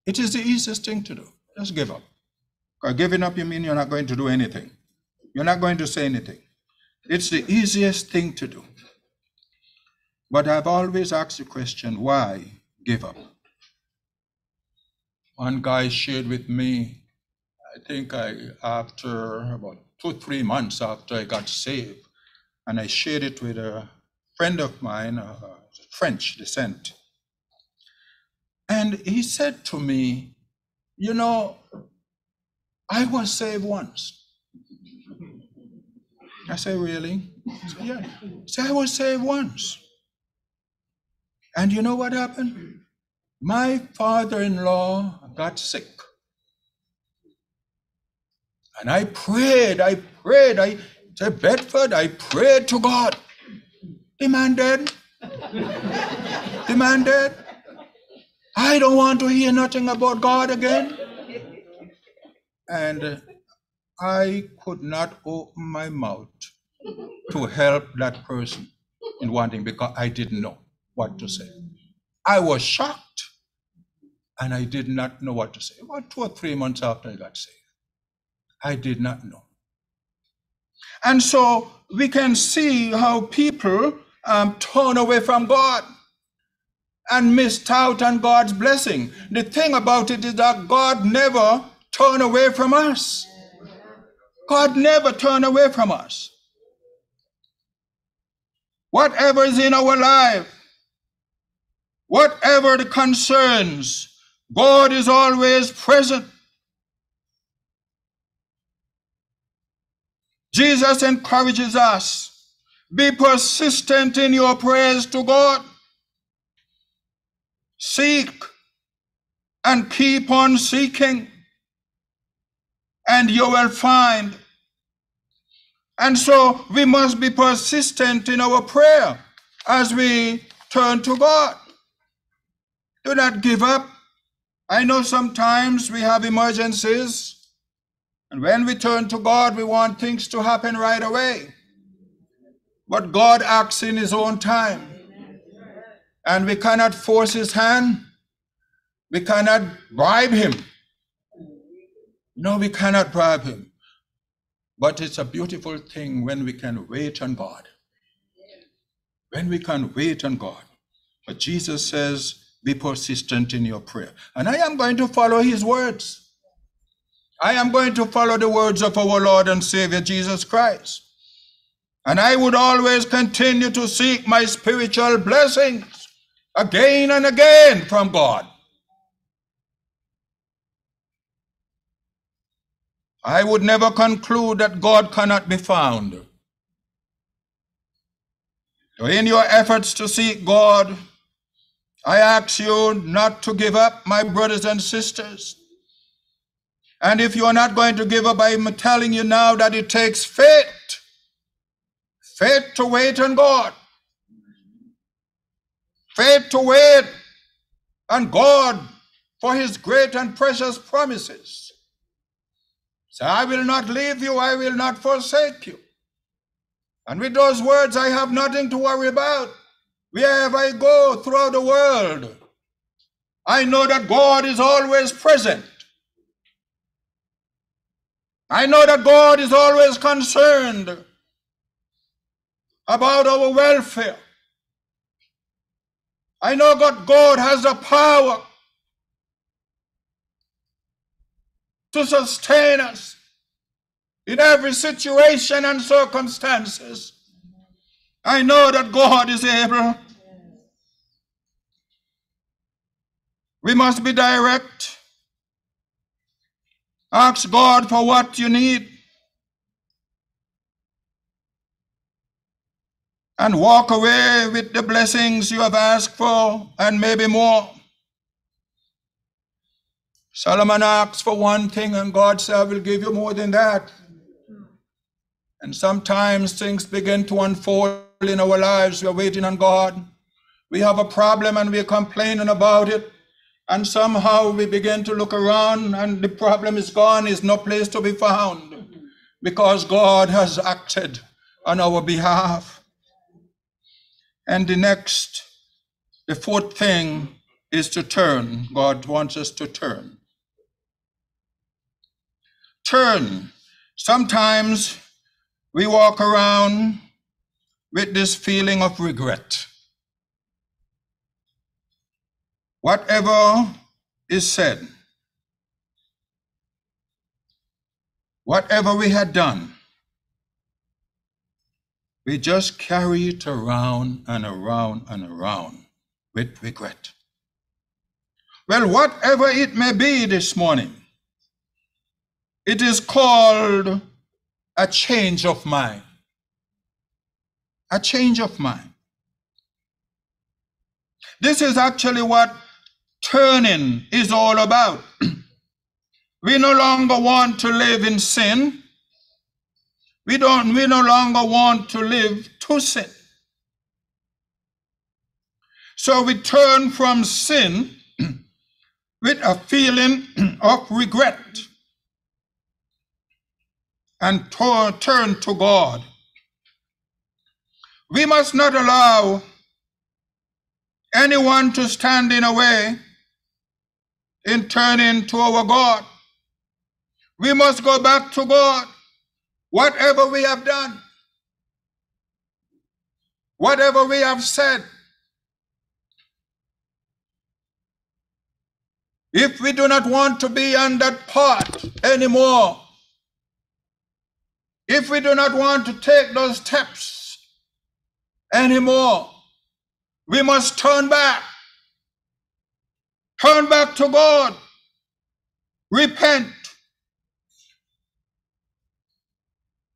It is the easiest thing to do. Just give up. Because giving up, you mean you're not going to do anything. You're not going to say anything. It's the easiest thing to do. But I've always asked the question why give up? One guy shared with me, I think I, after about two, three months after I got saved, and I shared it with a friend of mine, uh, French descent. And he said to me, You know, I was saved once. I said, Really? Said, yeah. Said, I was saved once. And you know what happened? My father in law got sick. And I prayed, I prayed, I said, Bedford, I prayed to God. The man dead. The man dead. I don't want to hear nothing about God again. And uh, I could not open my mouth to help that person in wanting because I didn't know what to say. I was shocked and I did not know what to say. About two or three months after I got saved, I did not know. And so we can see how people um, turn away from God and missed out on God's blessing. The thing about it is that God never turned away from us. God never turned away from us. Whatever is in our life, whatever the concerns, God is always present. Jesus encourages us be persistent in your prayers to God. Seek and keep on seeking, and you will find. And so we must be persistent in our prayer as we turn to God. Do not give up. I know sometimes we have emergencies, and when we turn to God, we want things to happen right away. But God acts in His own time, and we cannot force His hand. We cannot bribe Him. No, we cannot bribe Him. But it's a beautiful thing when we can wait on God. When we can wait on God. But Jesus says, be persistent in your prayer. And I am going to follow his words. I am going to follow the words of our Lord and Savior Jesus Christ. And I would always continue to seek my spiritual blessings again and again from God. I would never conclude that God cannot be found. In your efforts to seek God, I ask you not to give up, my brothers and sisters. And if you are not going to give up, I'm telling you now that it takes faith. Faith to wait on God. Faith to wait on God for his great and precious promises. So I will not leave you, I will not forsake you. And with those words, I have nothing to worry about. Wherever I go throughout the world, I know that God is always present. I know that God is always concerned about our welfare. I know that God has the power to sustain us in every situation and circumstances. I know that God is able. We must be direct. Ask God for what you need. And walk away with the blessings you have asked for and maybe more. Solomon asks for one thing, and God said, I will give you more than that. And sometimes things begin to unfold in our lives. We're waiting on God. We have a problem and we're complaining about it. And somehow we begin to look around and the problem is gone, is no place to be found because God has acted on our behalf. And the next, the fourth thing is to turn. God wants us to turn. Turn. Sometimes we walk around with this feeling of regret. Whatever is said, whatever we had done, we just carry it around and around and around with regret. Well, whatever it may be this morning, it is called a change of mind. A change of mind. This is actually what turning is all about. we no longer want to live in sin. We don't we no longer want to live to sin. So we turn from sin with a feeling of regret and turn to God. We must not allow anyone to stand in a way in turning to our God. We must go back to God. Whatever we have done, whatever we have said, if we do not want to be on that part anymore, if we do not want to take those steps anymore, we must turn back. Turn back to God. Repent.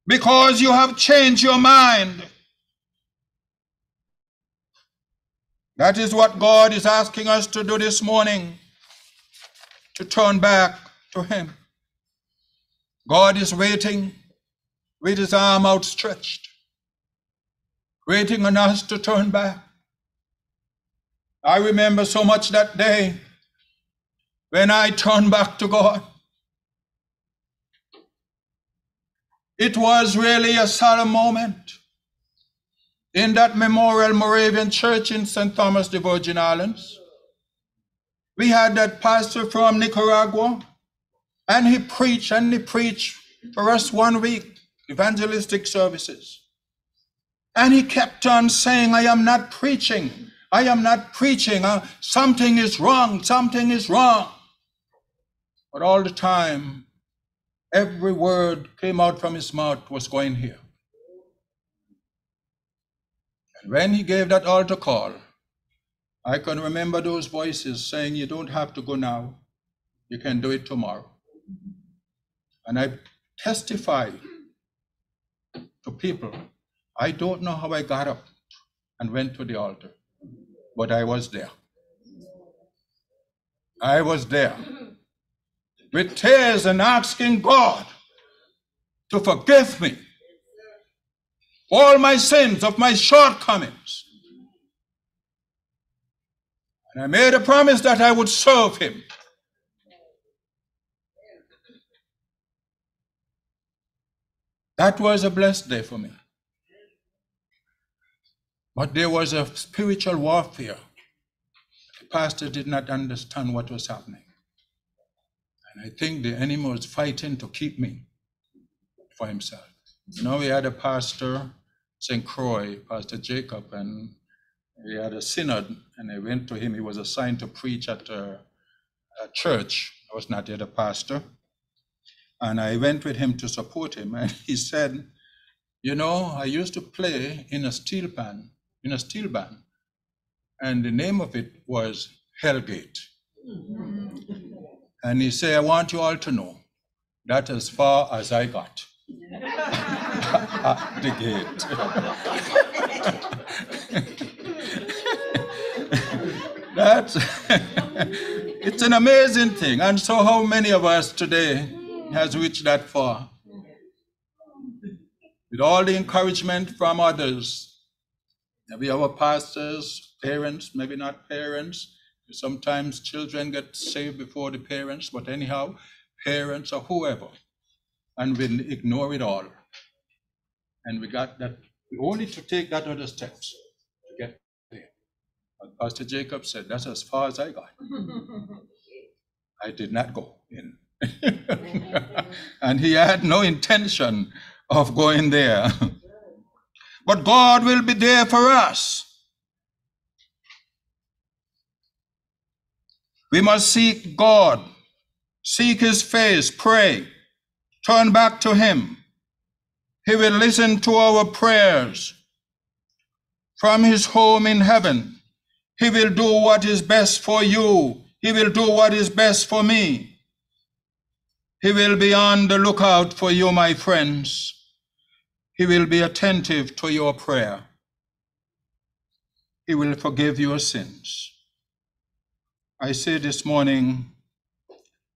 Because you have changed your mind. That is what God is asking us to do this morning to turn back to Him. God is waiting with His arm outstretched, waiting on us to turn back. I remember so much that day when I turned back to God. It was really a solemn moment in that Memorial Moravian Church in St. Thomas, the Virgin Islands. We had that pastor from Nicaragua, and he preached and he preached for us one week, evangelistic services. And he kept on saying, I am not preaching. I am not preaching. Uh, something is wrong. Something is wrong. But all the time, every word came out from his mouth was going here. And when he gave that altar call, I can remember those voices saying, You don't have to go now. You can do it tomorrow. And I testify to people. I don't know how I got up and went to the altar, but I was there. I was there with tears and asking God to forgive me all my sins of my shortcomings. And I made a promise that I would serve him. That was a blessed day for me. But there was a spiritual warfare. The pastor did not understand what was happening. And I think the enemy was fighting to keep me for himself. You know, we had a pastor, St. Croix, Pastor Jacob, and we had a synod, and I went to him. He was assigned to preach at a, a church. I was not yet a pastor. And I went with him to support him. And he said, You know, I used to play in a steel band, in a steel band. And the name of it was Hellgate. And he said, I want you all to know that as far as I got at the gate. That's it's an amazing thing. And so how many of us today has reached that far? With all the encouragement from others, maybe our pastors, parents, maybe not parents, Sometimes children get saved before the parents, but anyhow, parents or whoever, and we ignore it all. And we got that, we only to take that other steps to get there. But Pastor Jacob said, that's as far as I got. I did not go in. and he had no intention of going there. but God will be there for us. We must seek God, seek his face, pray, turn back to him. He will listen to our prayers. From his home in heaven, he will do what is best for you. He will do what is best for me. He will be on the lookout for you, my friends. He will be attentive to your prayer. He will forgive your sins. I say this morning,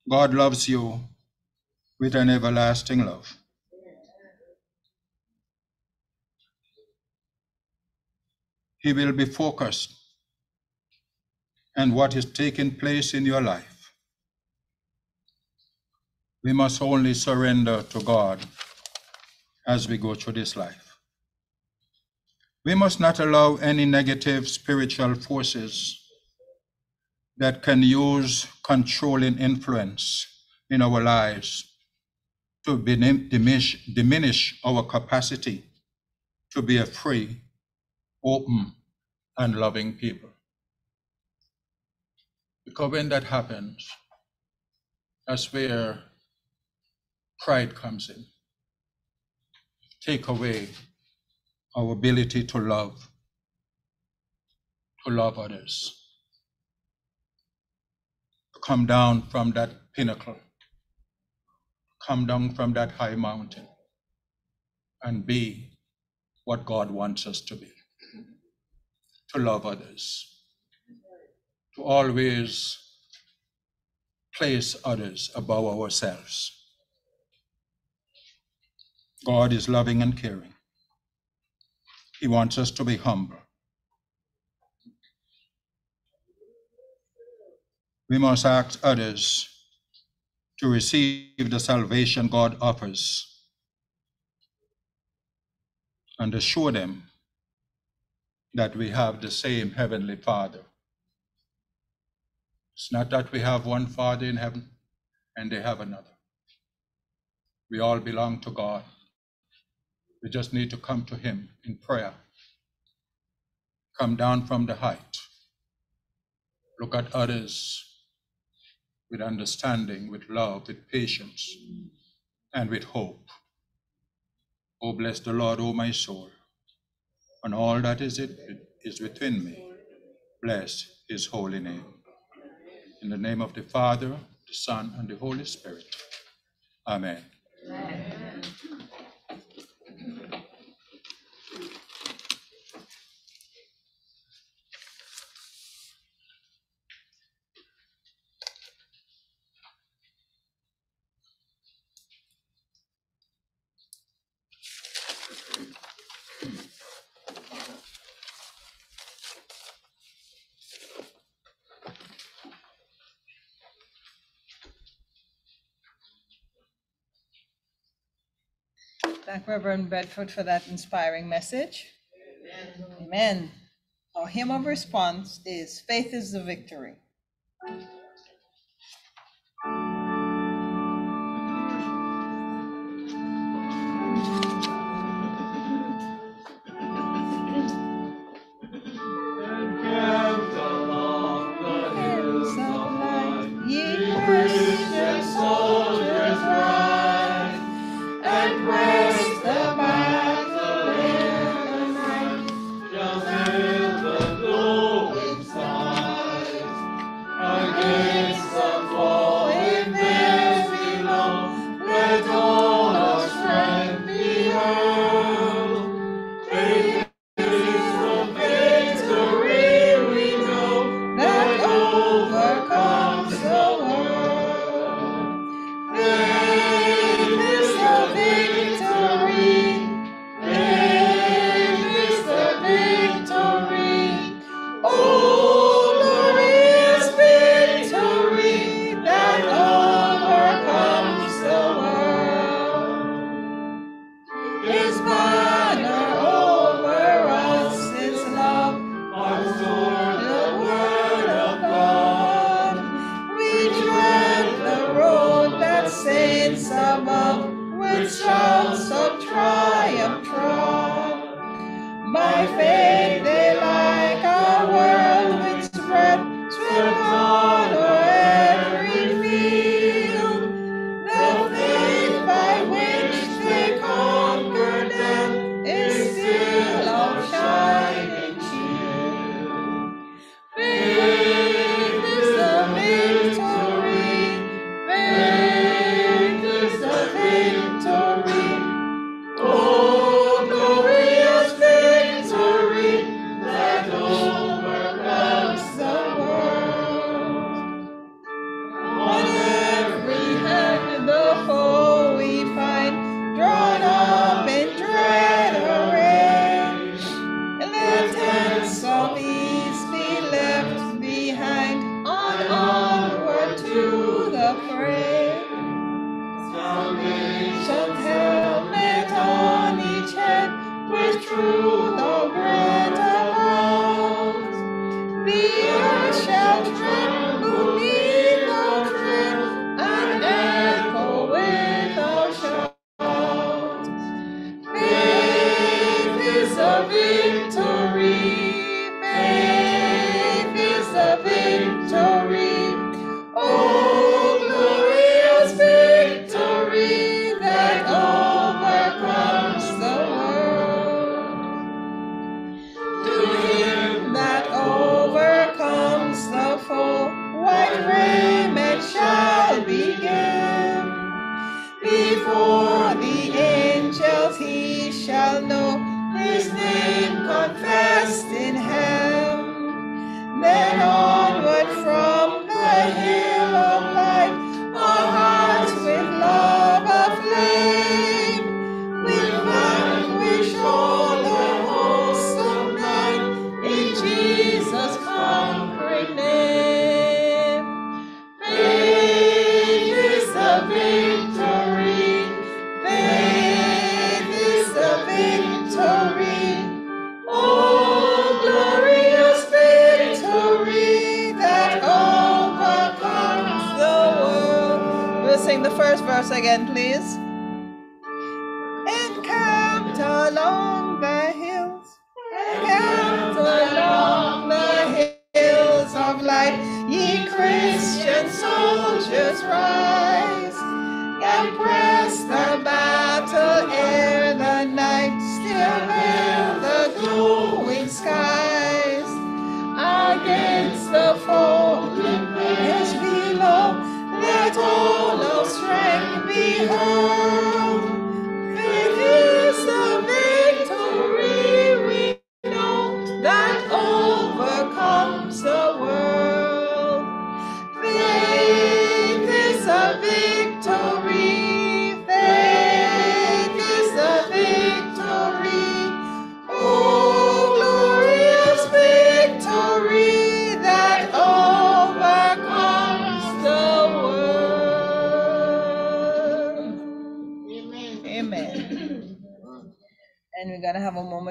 God loves you with an everlasting love. He will be focused on what is taking place in your life. We must only surrender to God as we go through this life. We must not allow any negative spiritual forces that can use controlling influence in our lives to diminish, diminish our capacity to be a free, open, and loving people. Because when that happens, that's where pride comes in. Take away our ability to love, to love others. Come down from that pinnacle, come down from that high mountain, and be what God wants us to be. To love others, to always place others above ourselves. God is loving and caring. He wants us to be humble. We must ask others to receive the salvation God offers and assure them that we have the same Heavenly Father. It's not that we have one Father in heaven and they have another. We all belong to God. We just need to come to Him in prayer. Come down from the height. Look at others with understanding, with love, with patience, and with hope. Oh, bless the Lord, O my soul, and all that is, it, is within me. Bless His holy name. In the name of the Father, the Son, and the Holy Spirit. Amen. Amen. Thank Reverend Bedford for that inspiring message. Amen. Our hymn of response is Faith is the Victory. Ay,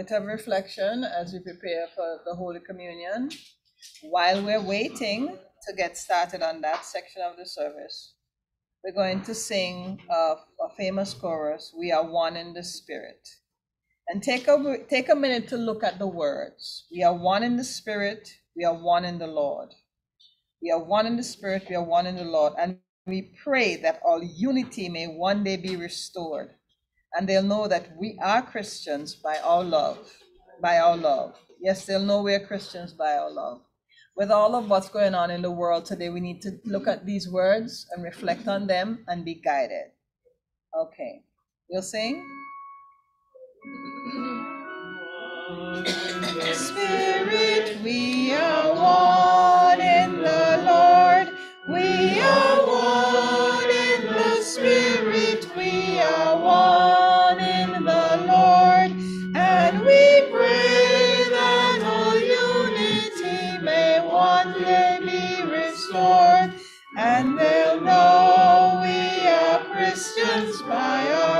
moment of reflection as we prepare for the Holy Communion. While we're waiting to get started on that section of the service, we're going to sing a, a famous chorus, We Are One in the Spirit. And take a, take a minute to look at the words. We are one in the Spirit, we are one in the Lord. We are one in the Spirit, we are one in the Lord. And we pray that all unity may one day be restored. And they'll know that we are Christians by our love, by our love. Yes, they'll know we're Christians by our love with all of what's going on in the world today, we need to look at these words and reflect on them and be guided. Okay, you'll sing? Spirit, we are one in the Lord. We are one in the Spirit. Christians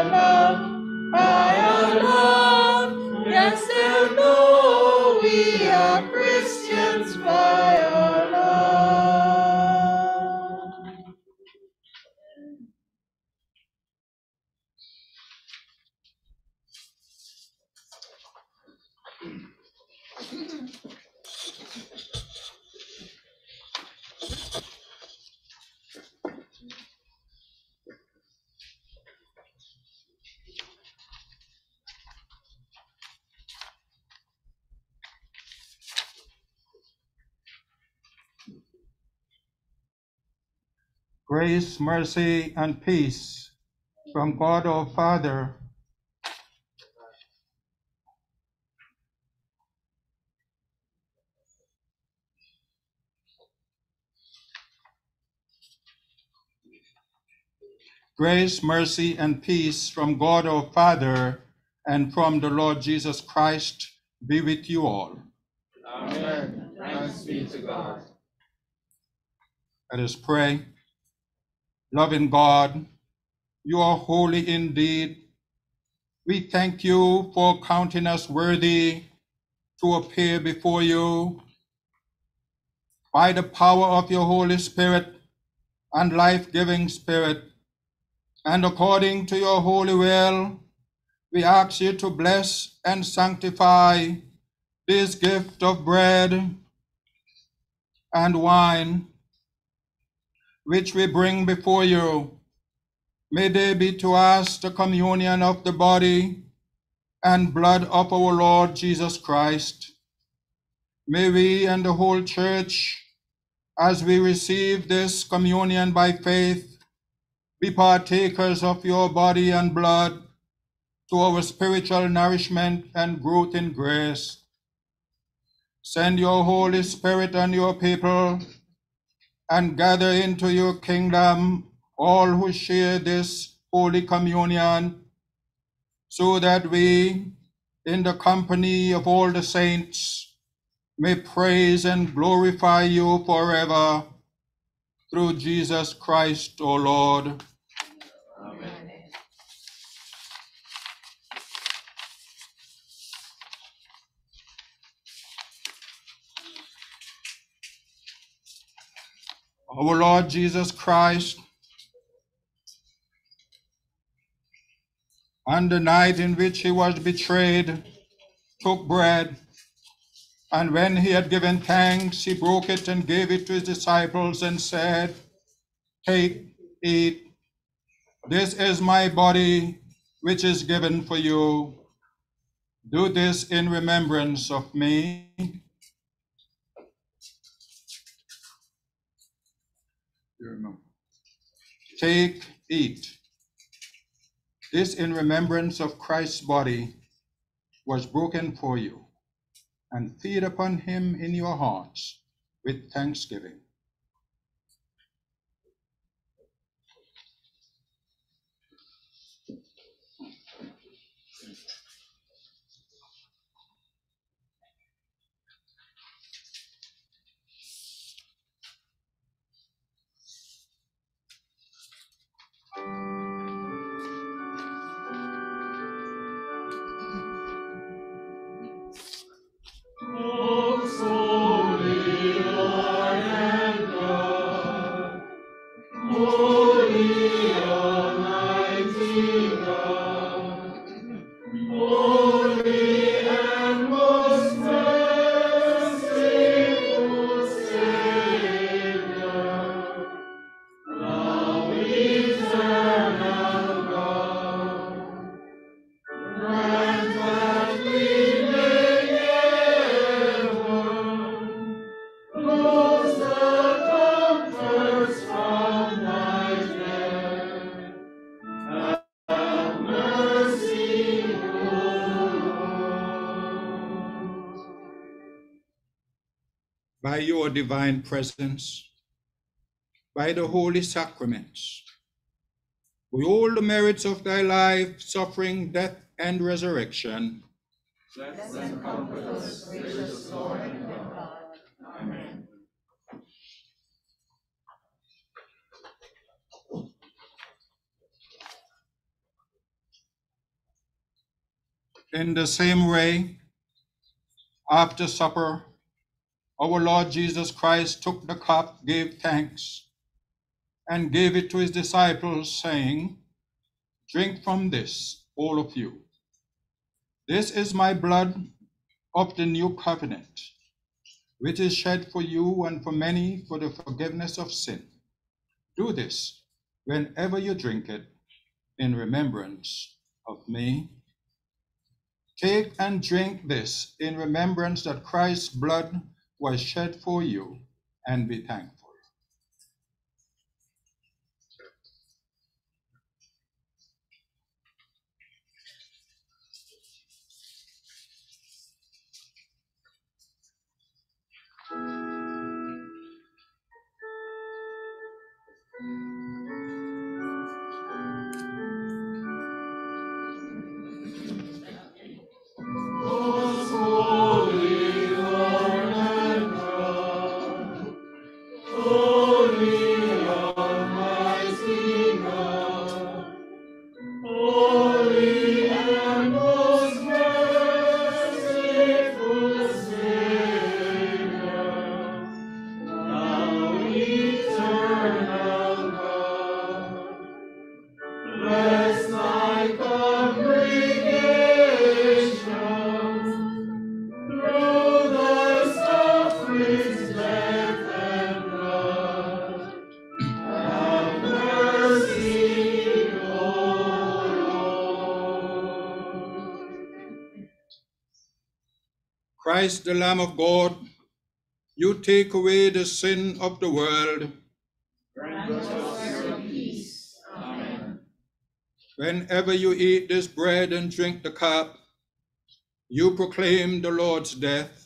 Grace, mercy, and peace from God our Father Grace, mercy, and peace from God our Father and from the Lord Jesus Christ be with you all. Amen. Thanks be to God. Let us pray. Loving God, you are holy indeed. We thank you for counting us worthy to appear before you. By the power of your Holy Spirit and life giving Spirit, and according to your holy will, we ask you to bless and sanctify this gift of bread and wine, which we bring before you. May they be to us the communion of the body and blood of our Lord Jesus Christ. May we and the whole church, as we receive this communion by faith, be partakers of your body and blood to our spiritual nourishment and growth in grace. Send your Holy Spirit on your people and gather into your kingdom all who share this holy communion, so that we, in the company of all the saints, may praise and glorify you forever through Jesus Christ, O Lord. Our Lord Jesus Christ, on the night in which he was betrayed, took bread, and when he had given thanks, he broke it and gave it to his disciples and said, Take, eat. This is my body, which is given for you. Do this in remembrance of me. You remember. Take, eat. This in remembrance of Christ's body was broken for you, and feed upon him in your hearts with thanksgiving. Divine presence, by the holy sacraments, with all the merits of thy life, suffering, death, and resurrection. In the same way, after supper, our Lord Jesus Christ took the cup, gave thanks, and gave it to his disciples, saying, Drink from this, all of you. This is my blood of the new covenant, which is shed for you and for many for the forgiveness of sin. Do this whenever you drink it in remembrance of me. Take and drink this in remembrance that Christ's blood was shed for you, and be thankful. Take away the sin of the world. Whenever you eat this bread and drink the cup, you proclaim the Lord's death.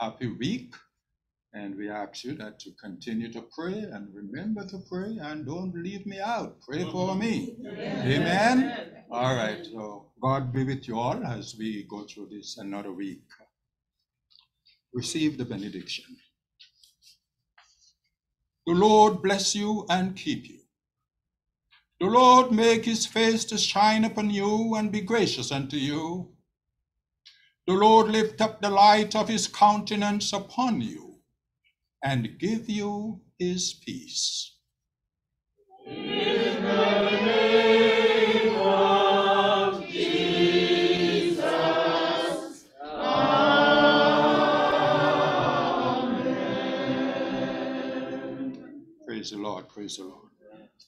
Happy week. And we ask you that to continue to pray and remember to pray and don't leave me out. Pray for me. Amen. All right. So God be with you all as we go through this another week. Receive the benediction. The Lord bless you and keep you. The Lord make his face to shine upon you and be gracious unto you. The Lord lift up the light of his countenance upon you and give you his peace. Praise the Lord, praise the Lord.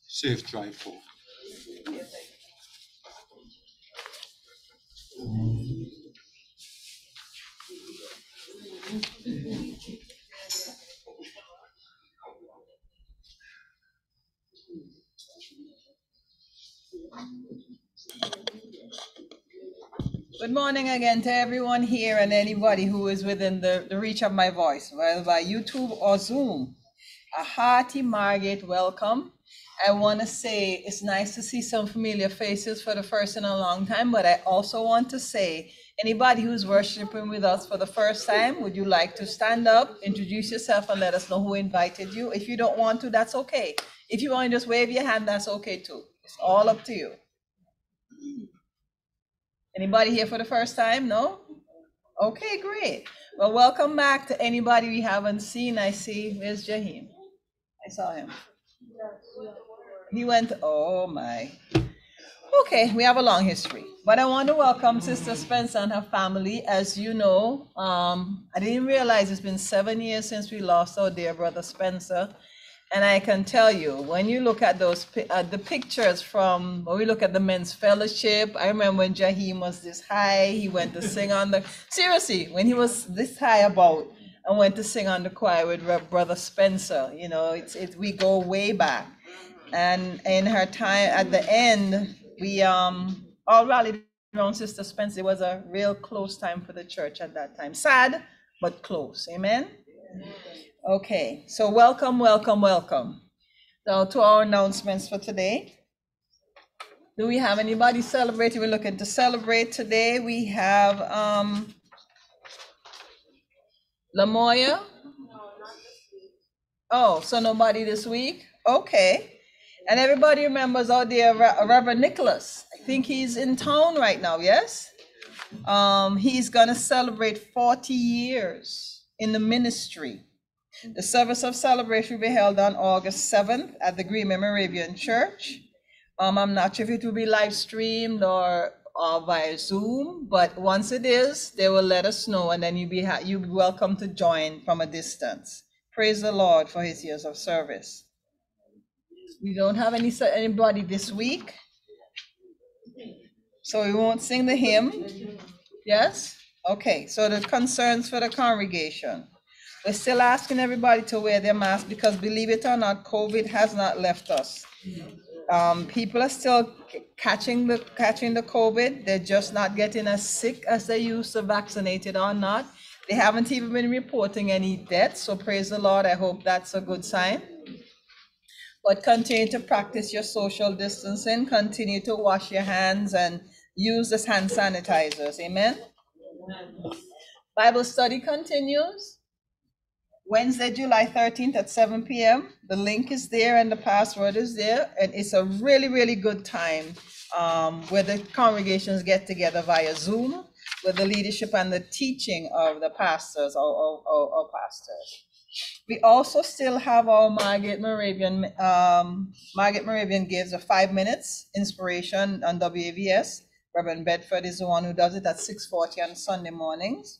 Safe drive home. Good morning again to everyone here and anybody who is within the, the reach of my voice, whether by YouTube or Zoom. A hearty Margate welcome. I want to say it's nice to see some familiar faces for the first in a long time, but I also want to say anybody who's worshiping with us for the first time, would you like to stand up, introduce yourself, and let us know who invited you? If you don't want to, that's okay. If you want to just wave your hand, that's okay too. It's all up to you. Anybody here for the first time? No? Okay, great. Well, welcome back to anybody we haven't seen. I see, where's Jahim? I saw him. He went, oh my. Okay, we have a long history, but I want to welcome Sister Spencer and her family. As you know, um, I didn't realize it's been seven years since we lost our dear brother Spencer. And I can tell you, when you look at those uh, the pictures from when we look at the men's fellowship, I remember when Jaheim was this high, he went to sing on the seriously when he was this high about and went to sing on the choir with brother Spencer. You know, it's it we go way back, and in her time at the end, we um all rallied around Sister Spence. It was a real close time for the church at that time. Sad, but close. Amen. Okay, so welcome, welcome, welcome. Now to our announcements for today. Do we have anybody celebrating? We're looking to celebrate today. We have um Lamoya. Oh, so nobody this week? Okay. And everybody remembers our dear Reverend Nicholas. I think he's in town right now, yes? Um, he's gonna celebrate 40 years in the ministry. The service of celebration will be held on August 7th at the Green Moravian Church. Um, I'm not sure if it will be live streamed or, or via Zoom, but once it is, they will let us know, and then you'll be you'll be welcome to join from a distance. Praise the Lord for his years of service. We don't have any anybody this week, so we won't sing the hymn. Yes? Okay, so the concerns for the congregation. We're still asking everybody to wear their mask because believe it or not, COVID has not left us. Um, people are still catching the catching the COVID. They're just not getting as sick as they used to, vaccinated or not. They haven't even been reporting any deaths. So praise the Lord. I hope that's a good sign. But continue to practice your social distancing. Continue to wash your hands and use the hand sanitizers. Amen. Bible study continues. Wednesday, July 13th at 7 p.m. The link is there and the password is there. And it's a really, really good time um, where the congregations get together via Zoom with the leadership and the teaching of the pastors or, or, or, or pastors. We also still have our Margate Moravian, um, Margate Moravian gives a five minutes inspiration on WAVS. Reverend Bedford is the one who does it at 6:40 on Sunday mornings.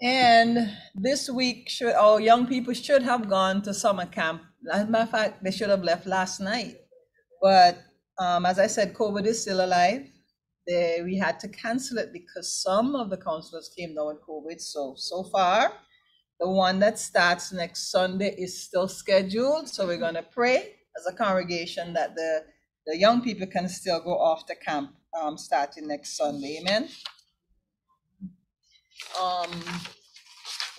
And this week, should our young people should have gone to summer camp. As a matter of fact, they should have left last night. But um, as I said, COVID is still alive. They, we had to cancel it because some of the counselors came down with COVID. So so far, the one that starts next Sunday is still scheduled. So we're gonna pray as a congregation that the the young people can still go off to camp um, starting next Sunday. Amen. Um,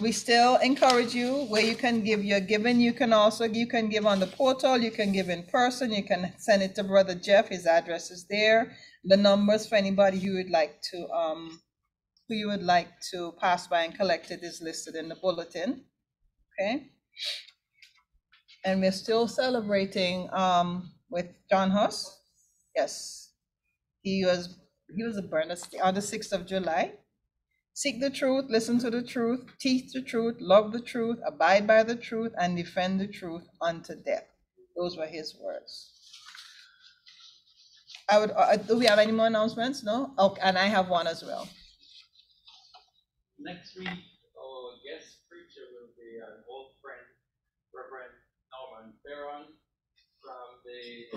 we still encourage you where you can give your giving. You can also you can give on the portal. You can give in person. You can send it to Brother Jeff. His address is there. The numbers for anybody who would like to um, who you would like to pass by and collect it is listed in the bulletin. Okay. And we're still celebrating um, with John Huss. Yes, he was he was a burner on the sixth of July. Seek the truth, listen to the truth, teach the truth, love the truth, abide by the truth, and defend the truth unto death. Those were his words. I would. Uh, do we have any more announcements? No. Okay, and I have one as well. Next week, our guest preacher will be an old friend, Reverend Norman Farron from the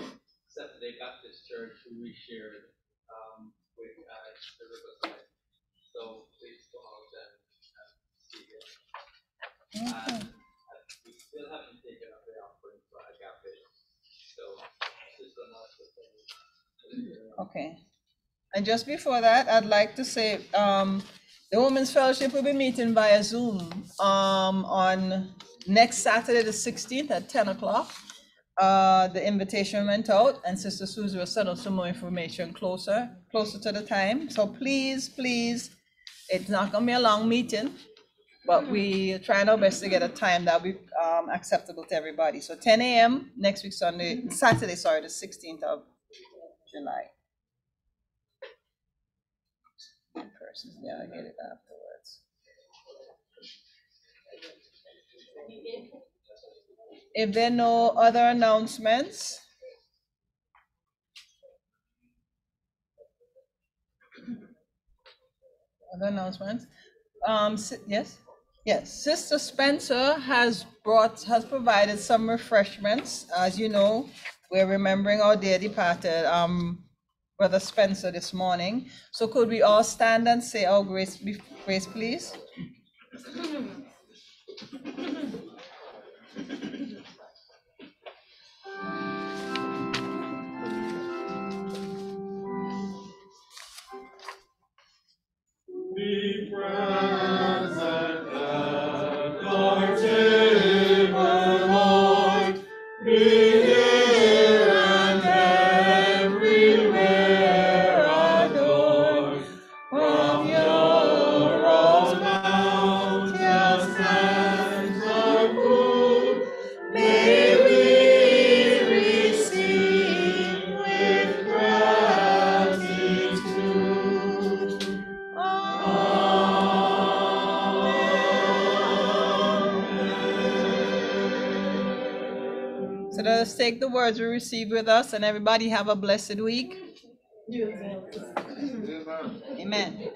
Seventh-day Baptist Church who we shared um, with at the Riverside. So please go out and, and see him. And, and we still haven't taken up the offering for Agape. So, Sister Martha, Okay. And just before that, I'd like to say, um, the Women's Fellowship will be meeting via Zoom, um, on next Saturday, the sixteenth at ten o'clock. Uh, the invitation went out and Sister Susie will send us some more information closer, closer to the time. So please, please, it's not gonna be a long meeting, but we are trying our best to get a time that will be, um, acceptable to everybody. So ten AM next week, Sunday, Saturday, sorry, the sixteenth of July. In person, it afterwards. If there are no other announcements. Other announcements, um, yes, yes, Sister Spencer has brought, has provided some refreshments. As you know, we're remembering our dear departed, um, Brother Spencer this morning. So could we all stand and say our grace, be- grace, please? Be present words we receive with us and everybody have a blessed week. Amen.